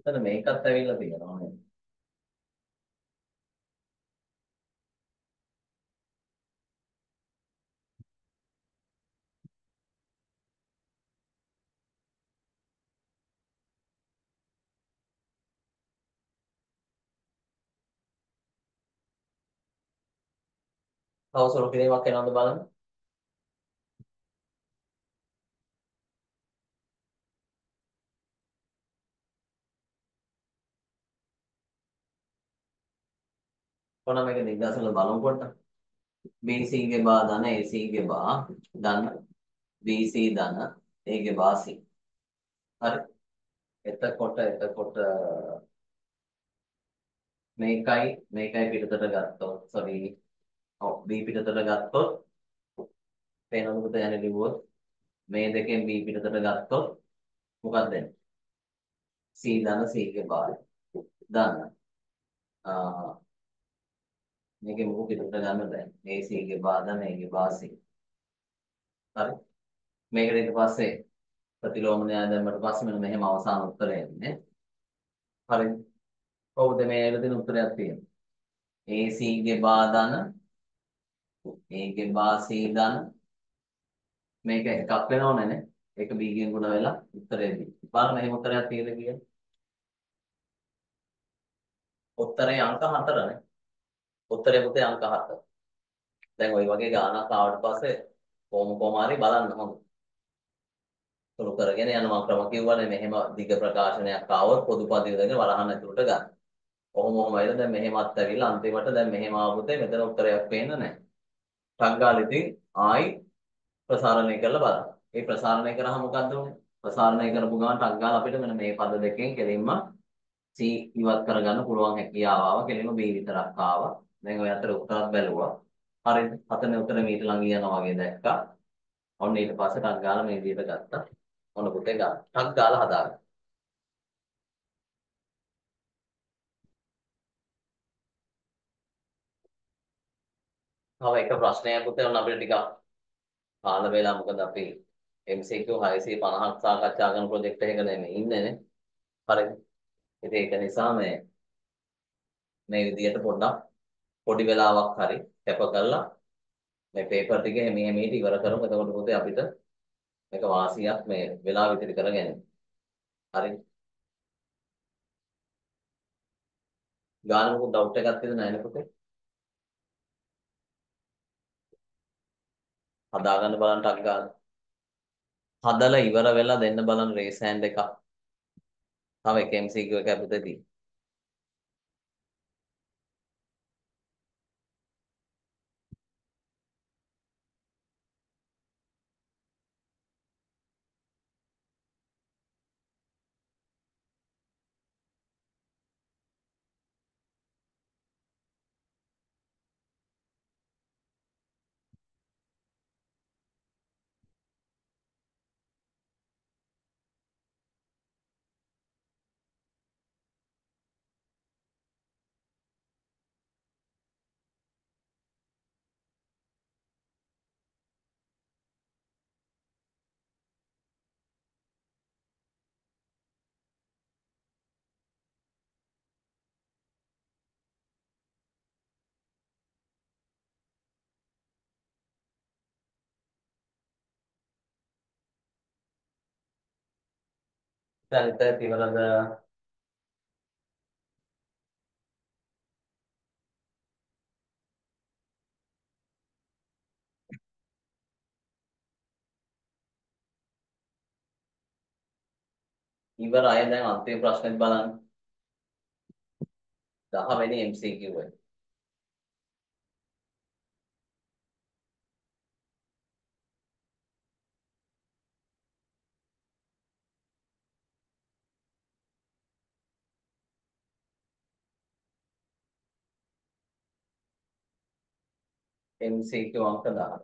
එතන මේකත් ඇවිල්ලා තියෙනවා නේද? තව සුළු කිරීමක් එනවද බලන්න. කොහොම මේක නිදර්ශන බලමු පොඩ්ඩක්. BC ගේ බා ධන AC ගේ බා ධන BC ධන A ගේ බා C. හරි. එතකොට එතකොට මේකයි මේකයි පිටතට ගත්තොත් sorry ඔව් B පිටතට ගත්තොත් පේනවද පුතේ යන්නේ ලිව්වොත් මේ දෙකෙන් B පිටතට ගත්තොත් මොකක්ද වෙන්නේ? C ධන C ගේ බාරය. ධන මේකේ මොකද පිටතට ගන්න බෑ. A C ගේ බා ධන A ගේ බා C. හරි? මේකට ඊට පස්සේ ප්‍රතිලෝමනය දැම්මට පස්සේ මෙන්න මෙහෙම අවසාන උත්තරය එන්නේ. හරි. කොහොමද මේ එළදෙන උත්තරයක් තියෙන්නේ AC ගේ බා ධන ඒකේ වාසී ධන මේක එකක් වෙනවනේ නේ. ඒක b ගෙන් ගුණ වෙලා උත්තරේ b බලන්න එහෙම උත්තරයක් තියෙද කියලා. උත්තරේ අංක 4නේ උත්තරේ පුතේ අංක 4 දැන් ওই වගේ ගානක් ආවට පස්සේ කොහොම කොහම හරි බලන්න හොඳ. සුළු කරගෙන යනවා ක්‍රම කිව්වනේ මෙහෙම දිග ප්‍රකාශනයක් ආවොත් පොදු පදිය දෙක වරහන් ඇතුළට ගන්න. කොහොම කොහම වෙලා දැන් මෙහෙමත් ඇවිල්ලා අන්තිමට දැන් මෙහෙම ආවොත් මෙතන උත්තරයක් පේන්නේ නැහැ. ටග්ගාල ඉතින් ආයි ප්‍රසාරණය කරලා බලන්න. ඒ ප්‍රසාරණය කරාම මොකද්ද උනේ? ප්‍රසාරණය කරපු ගමන් ටග්ගාල අපිට මෙන්න මේ පද දෙකෙන් කෙලින්ම C ඉවත් කරගන්න පුළුවන් හැකියාව ආවා. කෙලින්ම B විතරක් ආවා. දැන් ඔය අතර උත්තරත් බැලුවා. හරිද? හතනේ උත්තර මීට ළඟ යනවා වගේ දැක්කා. ඔන්න ඊට පස්සේ ටග්ගාල මේ විදිහට ගත්තා. ඔන්න පුතේ ගන්න. ටග්ගාල හදාගන්න. තව එක ප්‍රශ්නයක් උත්තර ඔන්න අපිට ටිකක් කාල වේලා මොකද අපි MCQ 650ක් සාකච්ඡා කරන ප්‍රොජෙක්ට් එකක නෙමෙයි ඉන්නේ නේ. හරිද? ඉතින් ඒක නිසා මේ මේ විදියට පොඩ්ඩක් පොඩි වෙලාවක් හරි කැප කරලා මේ පේපර් ටික එමෙ එමෙට ඉවර කරමු. එතකොට පොතේ අපිට මේක වාසියක් මේ වෙලාව විතර කරගෙන. හරි. ගාන මොකද ඩවුට් එකක් තියෙද නැහැනේ පොතේ? හදාගන්න බලන්න ටක් ගාලා. හදලා ඉවර වෙලා දෙන්න බලන්න රේස් හෑන්ඩ් එකක්. තව එක MCQ එක අපිටදී. දැන් හිත ඉවරද? ඉවරයි දැන් අන්තිම ප්‍රශ්නෙත් බලන්න. 10 වෙනි MCQ එක. MCQ අංක 10.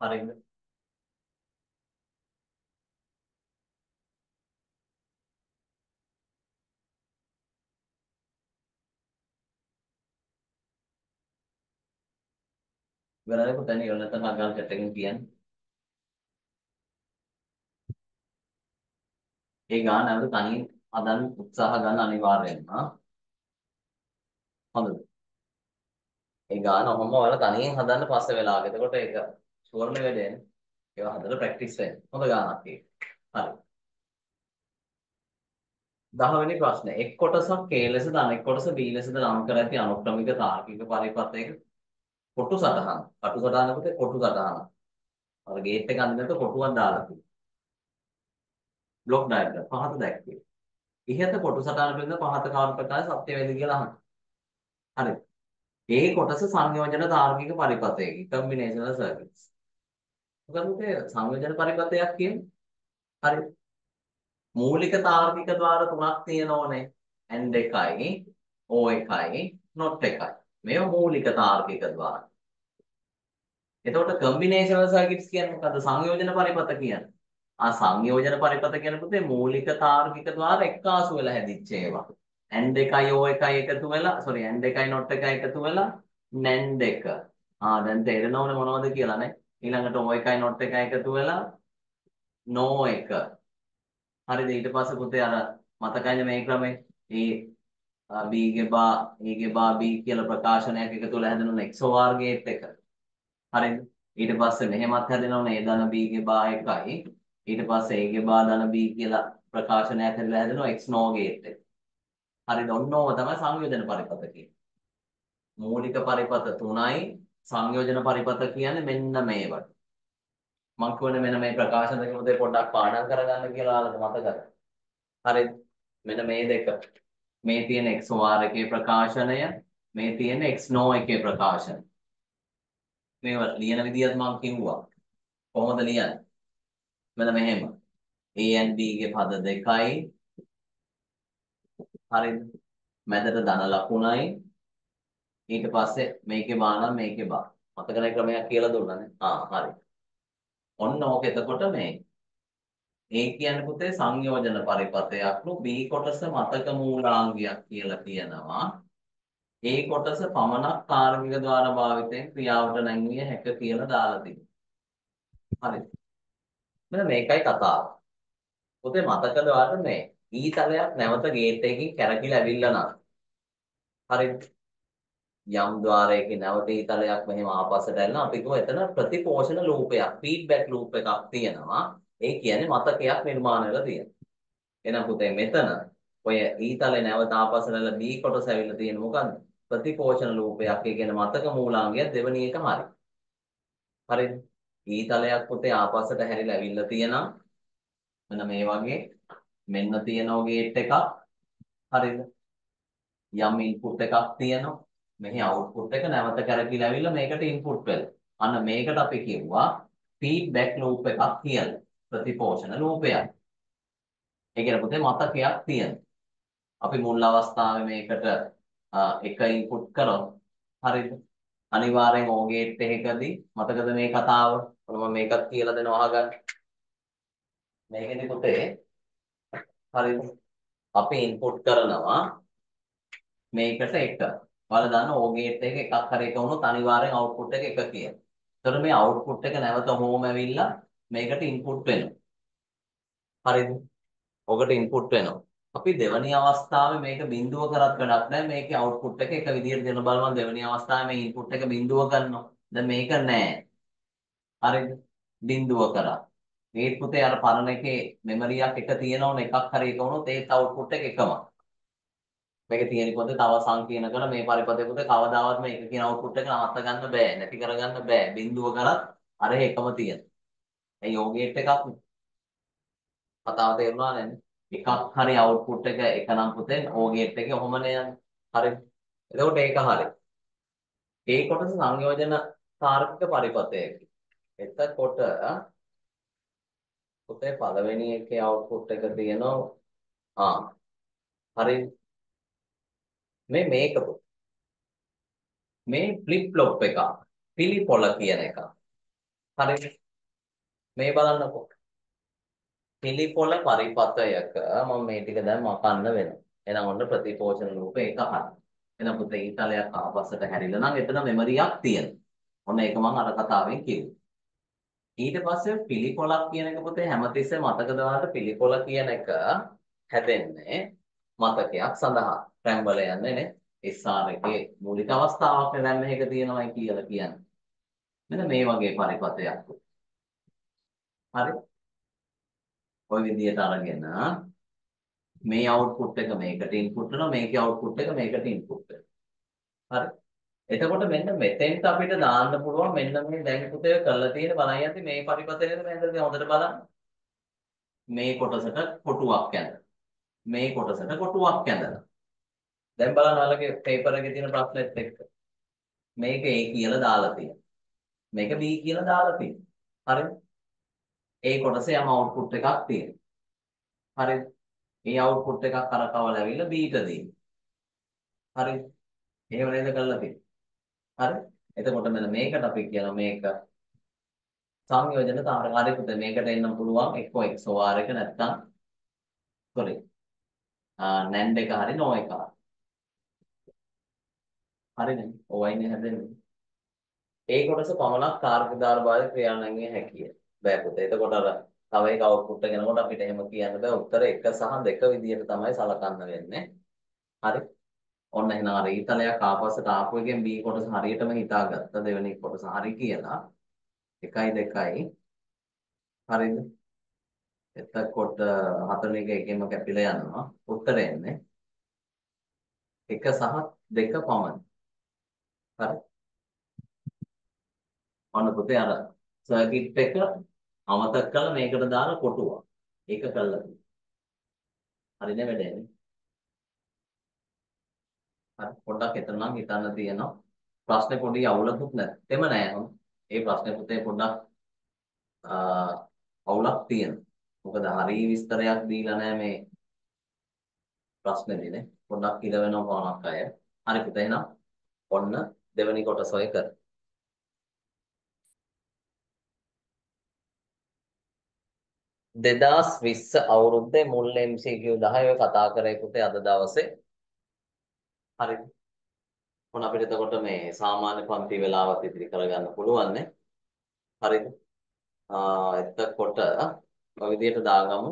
හරිද? ඉවරයි පුතේ ඉවර නැත්නම් අගාල් චැට් එකෙන් කියන්න. ඒ ගාන නැවත තනියෙන් හදන්න උත්සාහ ගන්න අනිවාර්යෙන්ම. හොඳද? ඒ ගාන ඔහොම ඔයාලා තනියෙන් හදන්න පස්සේ වෙලාවක. එතකොට ඒක ෂුවර්නේ වැඩේනේ. ඒවා හදලා ප්‍රැක්ටිස් වෙන්න. හොඳ ගානක් ඒක. හරි. 10 වෙනි ප්‍රශ්නේ. එක් කොටසක් A ලෙසද අනෙක් කොටස B ලෙසද නම් කර ඇති අනුක්‍රමික තාර්කික පරිපථයක කොටු සටහන. කටු සටහනකට කොටු සටහන. අර ගේට් එක අඳිනකොට කොටුවක් දාලා තියෙනවා. බ්ලොක් ඩයග්‍රෑම් පහත දැක්වේ. ඉහත කොටු සටහන පිළිබඳ පහත කාර්ය ප්‍රකාශ සත්‍ය වේද කියලා අහන්න. හරි. ඒ කොටස සංයෝජන තාර්කික පරිපථයකි. කම්බිනේෂනල් සර්කිට්ස්. මොකද මේ සංයෝජන පරිපථයක් කියන්නේ? හරි. මූලික තාර්කික ద్వාර තුනක් තියෙනෝනේ. N2යි, O1යි, NOT එකයි. මේව මූලික තාර්කික ద్వාර. එතකොට කම්බිනේෂනල් සර්කිට්ස් කියන්නේ මොකද්ද? සංයෝජන පරිපත කියන්නේ. ආ සංයෝජන පරිපත කියනකොට මූලික තාර්කික ద్వාර එක්කාසු වෙලා හැදිච්ච ඒවා. and 1යි o 1යි එකතු වෙලා sorry and 1යි not 1යි එකතු වෙලා nand 1. ආ දැන් තේරෙනවනේ මොනවද කියලා නේ. ඊළඟට o 1යි not 1යි එකතු වෙලා no 1. හරිද? ඊට පස්සේ පුතේ අර මතකයිනේ මේ ක්‍රමය. ඒ B ගේ බා A ගේ බා B කියලා ප්‍රකාශනයක් එකතු වෙලා හැදෙන XOR ගේට් එක. හරිද? ඊට පස්සේ මෙහෙමත් හැදෙනවනේ A ධන B ගේ බා එකයි. ඊට පස්සේ A ගේ බා ධන B කියලා ප්‍රකාශනයක් හැදලා හැදෙනවා XNOR ගේට් එක. හරිද? ඔන්නෝව තමයි සංයෝජන පරිපථ කියන්නේ. මූලික පරිපථ තුනයි සංයෝජන පරිපථ කියන්නේ මෙන්න මේවට. මම කියන්නේ මෙන්න මේ ප්‍රකාශන දෙක උදේ පොඩ්ඩක් පාඩම් කරගන්න කියලා ඔයාලට මතකද? හරිද? මෙන්න මේ දෙක. මේ තියෙන XOR එකේ ප්‍රකාශනය, මේ තියෙන XNOR එකේ ප්‍රකාශනය. මේවා ලියන විදිහත් මම කිව්වා. කොහොමද ලියන්නේ? මෙන්න මෙහෙම. A and B ගේ පද දෙකයි හරිද? මැදට ධන ලකුණයි. ඊට පස්සේ මේකේ බා නම් මේකේ බා. මතකනේ ක්‍රමයක් කියලා දුන්නානේ. ආ හරි. ඔන්න ඕක එතකොට මේ ඒ කියන්නේ පුතේ සංයෝජන පරිපතයක්ලු B කොටස මතක මූලාංගයක් කියලා කියනවා. ඒ කොටස පමණක් කාර්මික ద్వාර භාවිතයෙන් ක්‍රියාවට නැංවිය හැක කියලා දාලා තිබෙනවා. හරිද? මෙන්න මේකයි කතාව. පුතේ මතකද වාට මේ ඊතලයක් නැවත ගේට් එකකින් කැරකිලා ඇවිල්ලා නම්. හරිද? යම් ద్వාරයකින් නැවත ඊතලයක් මෙහෙම ආපස්සට ඇවිල්ලා අපි කිව්ව එතන ප්‍රතිපෝෂණ ලූපයක්, ෆීඩ්බැක් ලූප් එකක් තියෙනවා. ඒ කියන්නේ මතකයක් නිර්මාණය වෙලා තියෙනවා. එහෙනම් පුතේ මෙතන ඔය ඊතලේ නැවත ආපස්සට ඇල්ල B කොටස ඇවිල්ලා තියෙන මොකද්ද? ප්‍රතිපෝෂණ ලූපයක් ඒ කියන්නේ මතක මූලාංගය දෙවෙනි එක හරි. හරිද? ඊතලයක් පුතේ ආපස්සට හැරිලා ඇවිල්ලා තියෙනවා. මෙන්න මේ වගේ. මෙන්න තියෙනවා ගේට් එකක්. හරිද? යම් ඉන්පුට් එකක් තියෙනවා. මෙහි අවුට්පුට් එක නැවත කරකිලා ඇවිල්ලා මේකට ඉන්පුට් වෙලා. අන්න මේකට අපි කිව්වා ෆීඩ්බැක් ලූප් එකක් කියලා. ප්‍රතිපෝෂණ ලූපයක් ඒ කියන්නේ පුතේ මතකයක් තියෙනවා අපි මුල් අවස්ථාවේ මේකට එක ඉන්පුට් කරොත් හරිද අනිවාර්යෙන් ඕ ගේට් එකකදී මතකද මේ කතාව මම මේකත් කියලා දෙනවා අහගන්න මේකෙදි පුතේ හරිද? අපි ඉන්පුට් කරනවා මේකට එක. ඔයාලා දන්න O gate එක එකක් හරි එක වුණොත් අනිවාර්යෙන් output එක එක කියන. එතකොට මේ output එක නැවත home ඇවිල්ලා මේකට input වෙනවා. හරිද? ඔකට input වෙනවා. අපි දෙවැනි අවස්ථාවේ මේක බිඳුව කරත් වැඩක් නැහැ. මේකේ output එක එක විදිහට දෙන බලමු දෙවැනි අවස්ථාවේ මේ input එක බිඳුව කරනවා. දැන් මේක නැහැ. හරිද? බිඳුව කරා. මේ පුතේ අර පරණ එකේ මෙමරියක් එක තියෙනවනේ එකක් හරි එක වුණොත් ඒත් output එක එකම. මේක තියෙන පොතේ තව සංකීර්ණ කරලා මේ පරිපතේ පුතේ කවදාවත් මේක කියන output එක නවත්ත ගන්න බෑ. නැති කරගන්න බෑ. බිඳුව කරත් අර එකම තියෙන. ඒ යෝගේට් එකක් කතාව තේරුණා නේද? එකක් හරි output එක එක නම් පුතේ ඕගේට් එකේ ඔහොමනේ යන්නේ. හරි. එතකොට ඒක හරි. ඒ කොටස සංයෝජන තාර්කික පරිපතයකි. එතකොට පුතේ පළවෙනි එකේ output එක තියෙනවා ආ හරි මේ මේක මේ ෆ්ලිප් ෆ්ලොප් එක පිලිපොල කියන එක හරි මේ බලන්නකෝ. පිලිපොල පරිපතයක මම මේ ටික දැන් මකන්න වෙනවා. එහෙනම් ඔන්න ප්‍රතිපෝෂණ රූප ඒක හරි. එහෙනම් පුතේ ඊතලයක් ආපස්සට හැරිලා නම් එතන මෙමරියක් තියෙනවා. ඔන්න ඒක මම අර කතාවෙන් කිව්වා. ඊට පස්සේ පිළිකොලක් කියන එක පුතේ හැමතිස්සෙම මතක දාන්න පිළිකොල කියන එක හැදෙන්නේ මතකයක් සඳහා. රැම්බල යන්නේ නේ. SR එකේ මූලික අවස්ථාවක් රැම් එකක තියෙනවායි කියලා කියන්නේ. මෙන්න මේ වගේ පරිපතයක් හරි ওই විදිහට අරගෙන මේ අවුට්පුට් එක මේකට ඉන්පුට් කරනවා මේකේ අවුට්පුට් එක මේකට ඉන්පුට් කරනවා හරි එතකොට මෙන්න මෙතෙන්ට අපිට දාන්න පුළුවන් මෙන්න මේ දැන් පුතේ කරලා තියෙන බලයි යද්දි මේ පරිපතේ නේද මම හොඳට බලන්න. මේ කොටසට කොටුවක් ඇඳලා. මේ කොටසට කොටුවක් ඇඳලා. දැන් බලන්න ඔයාලගේ පේපර් එකේ තියෙන ප්‍රශ්නෙත් එක්ක. මේක A කියලා දාලා තියෙනවා. මේක B කියලා දාලා තියෙනවා. හරිද? ඒ කොටසේ යම් අවුට්පුට් එකක් තියෙනවා. හරිද? මේ අවුට්පුට් එකක් කරකවලා ඇවිල්ලා B ට දෙනවා. හරිද? එහෙම නේද කරලා තියෙන්නේ. හරි එතකොට මෙන්න මේකට අපි කියන මේක සංයෝජන තාරකාරයකට මේකට එන්න පුළුවන් එක්ක XOR එක නැත්නම් sorry NAND එක හරි NOR එක හරිනේ ඔයයිනේ හැදෙන්නේ ඒ කොටස පමණක් තාර්කික ධාරභාග ක්‍රියාණංගයේ හැකිය බෑ පුතේ එතකොට අර තව එක අවුට්පුට් එකනකොට අපිට එහෙම කියන්න බෑ. උත්තර එක සහ දෙක විදියට තමයි සලකන්න වෙන්නේ. හරි. ඔන්න එහෙනම් අර ඊතලයක් ආපස්සට ආපු එකෙන් B කොටස හරියටම හිතාගත්ත දෙවෙනි කොටස හරි කියලා. 1යි 2යි හරිද? එතකොට හතරවෙනි එක එකෙන්ම කැපිලා යනවා. උත්තරය එන්නේ 1 සහ 2 පමණයි. හරි. ඔන්න පුතේ අර සර්කිට් එක අමතක කරලා මේකට දාලා කොටුවා. ඒක කළා හරිනේ වැඩේ හරි පොඩ්ඩක් එතන නම් හිතන්න තියෙනවා. ප්‍රශ්නේ පොඩි අවුලකුත් නැත්තේම නෑ නෝ ඒ ප්‍රශ්නේ පුතේ පොඩ්ඩක් අවුලක් තියෙනවා මොකද හරි විස්තරයක් දීලා නෑ මේ ප්‍රශ්නේදී නේ. පොඩ්ඩක් ඉර වෙනවා මොනක් අය. හරි පුතේ එහෙනම් ඔන්න දෙවෙනි කොටස ඔය කර දෙදස් විස්ස අවුරුද්දේ මුල් MCQ 10 ඔය කතා කරේ පුතේ අද දවසේ හරිද? මොන අපිට එතකොට මේ සාමාන්‍ය පන්ති වෙලාවත් ඉදිරි කරගන්න පුළුවන් නේ. හරිද? ආ එතකොට ඔය විදිහට දාගමු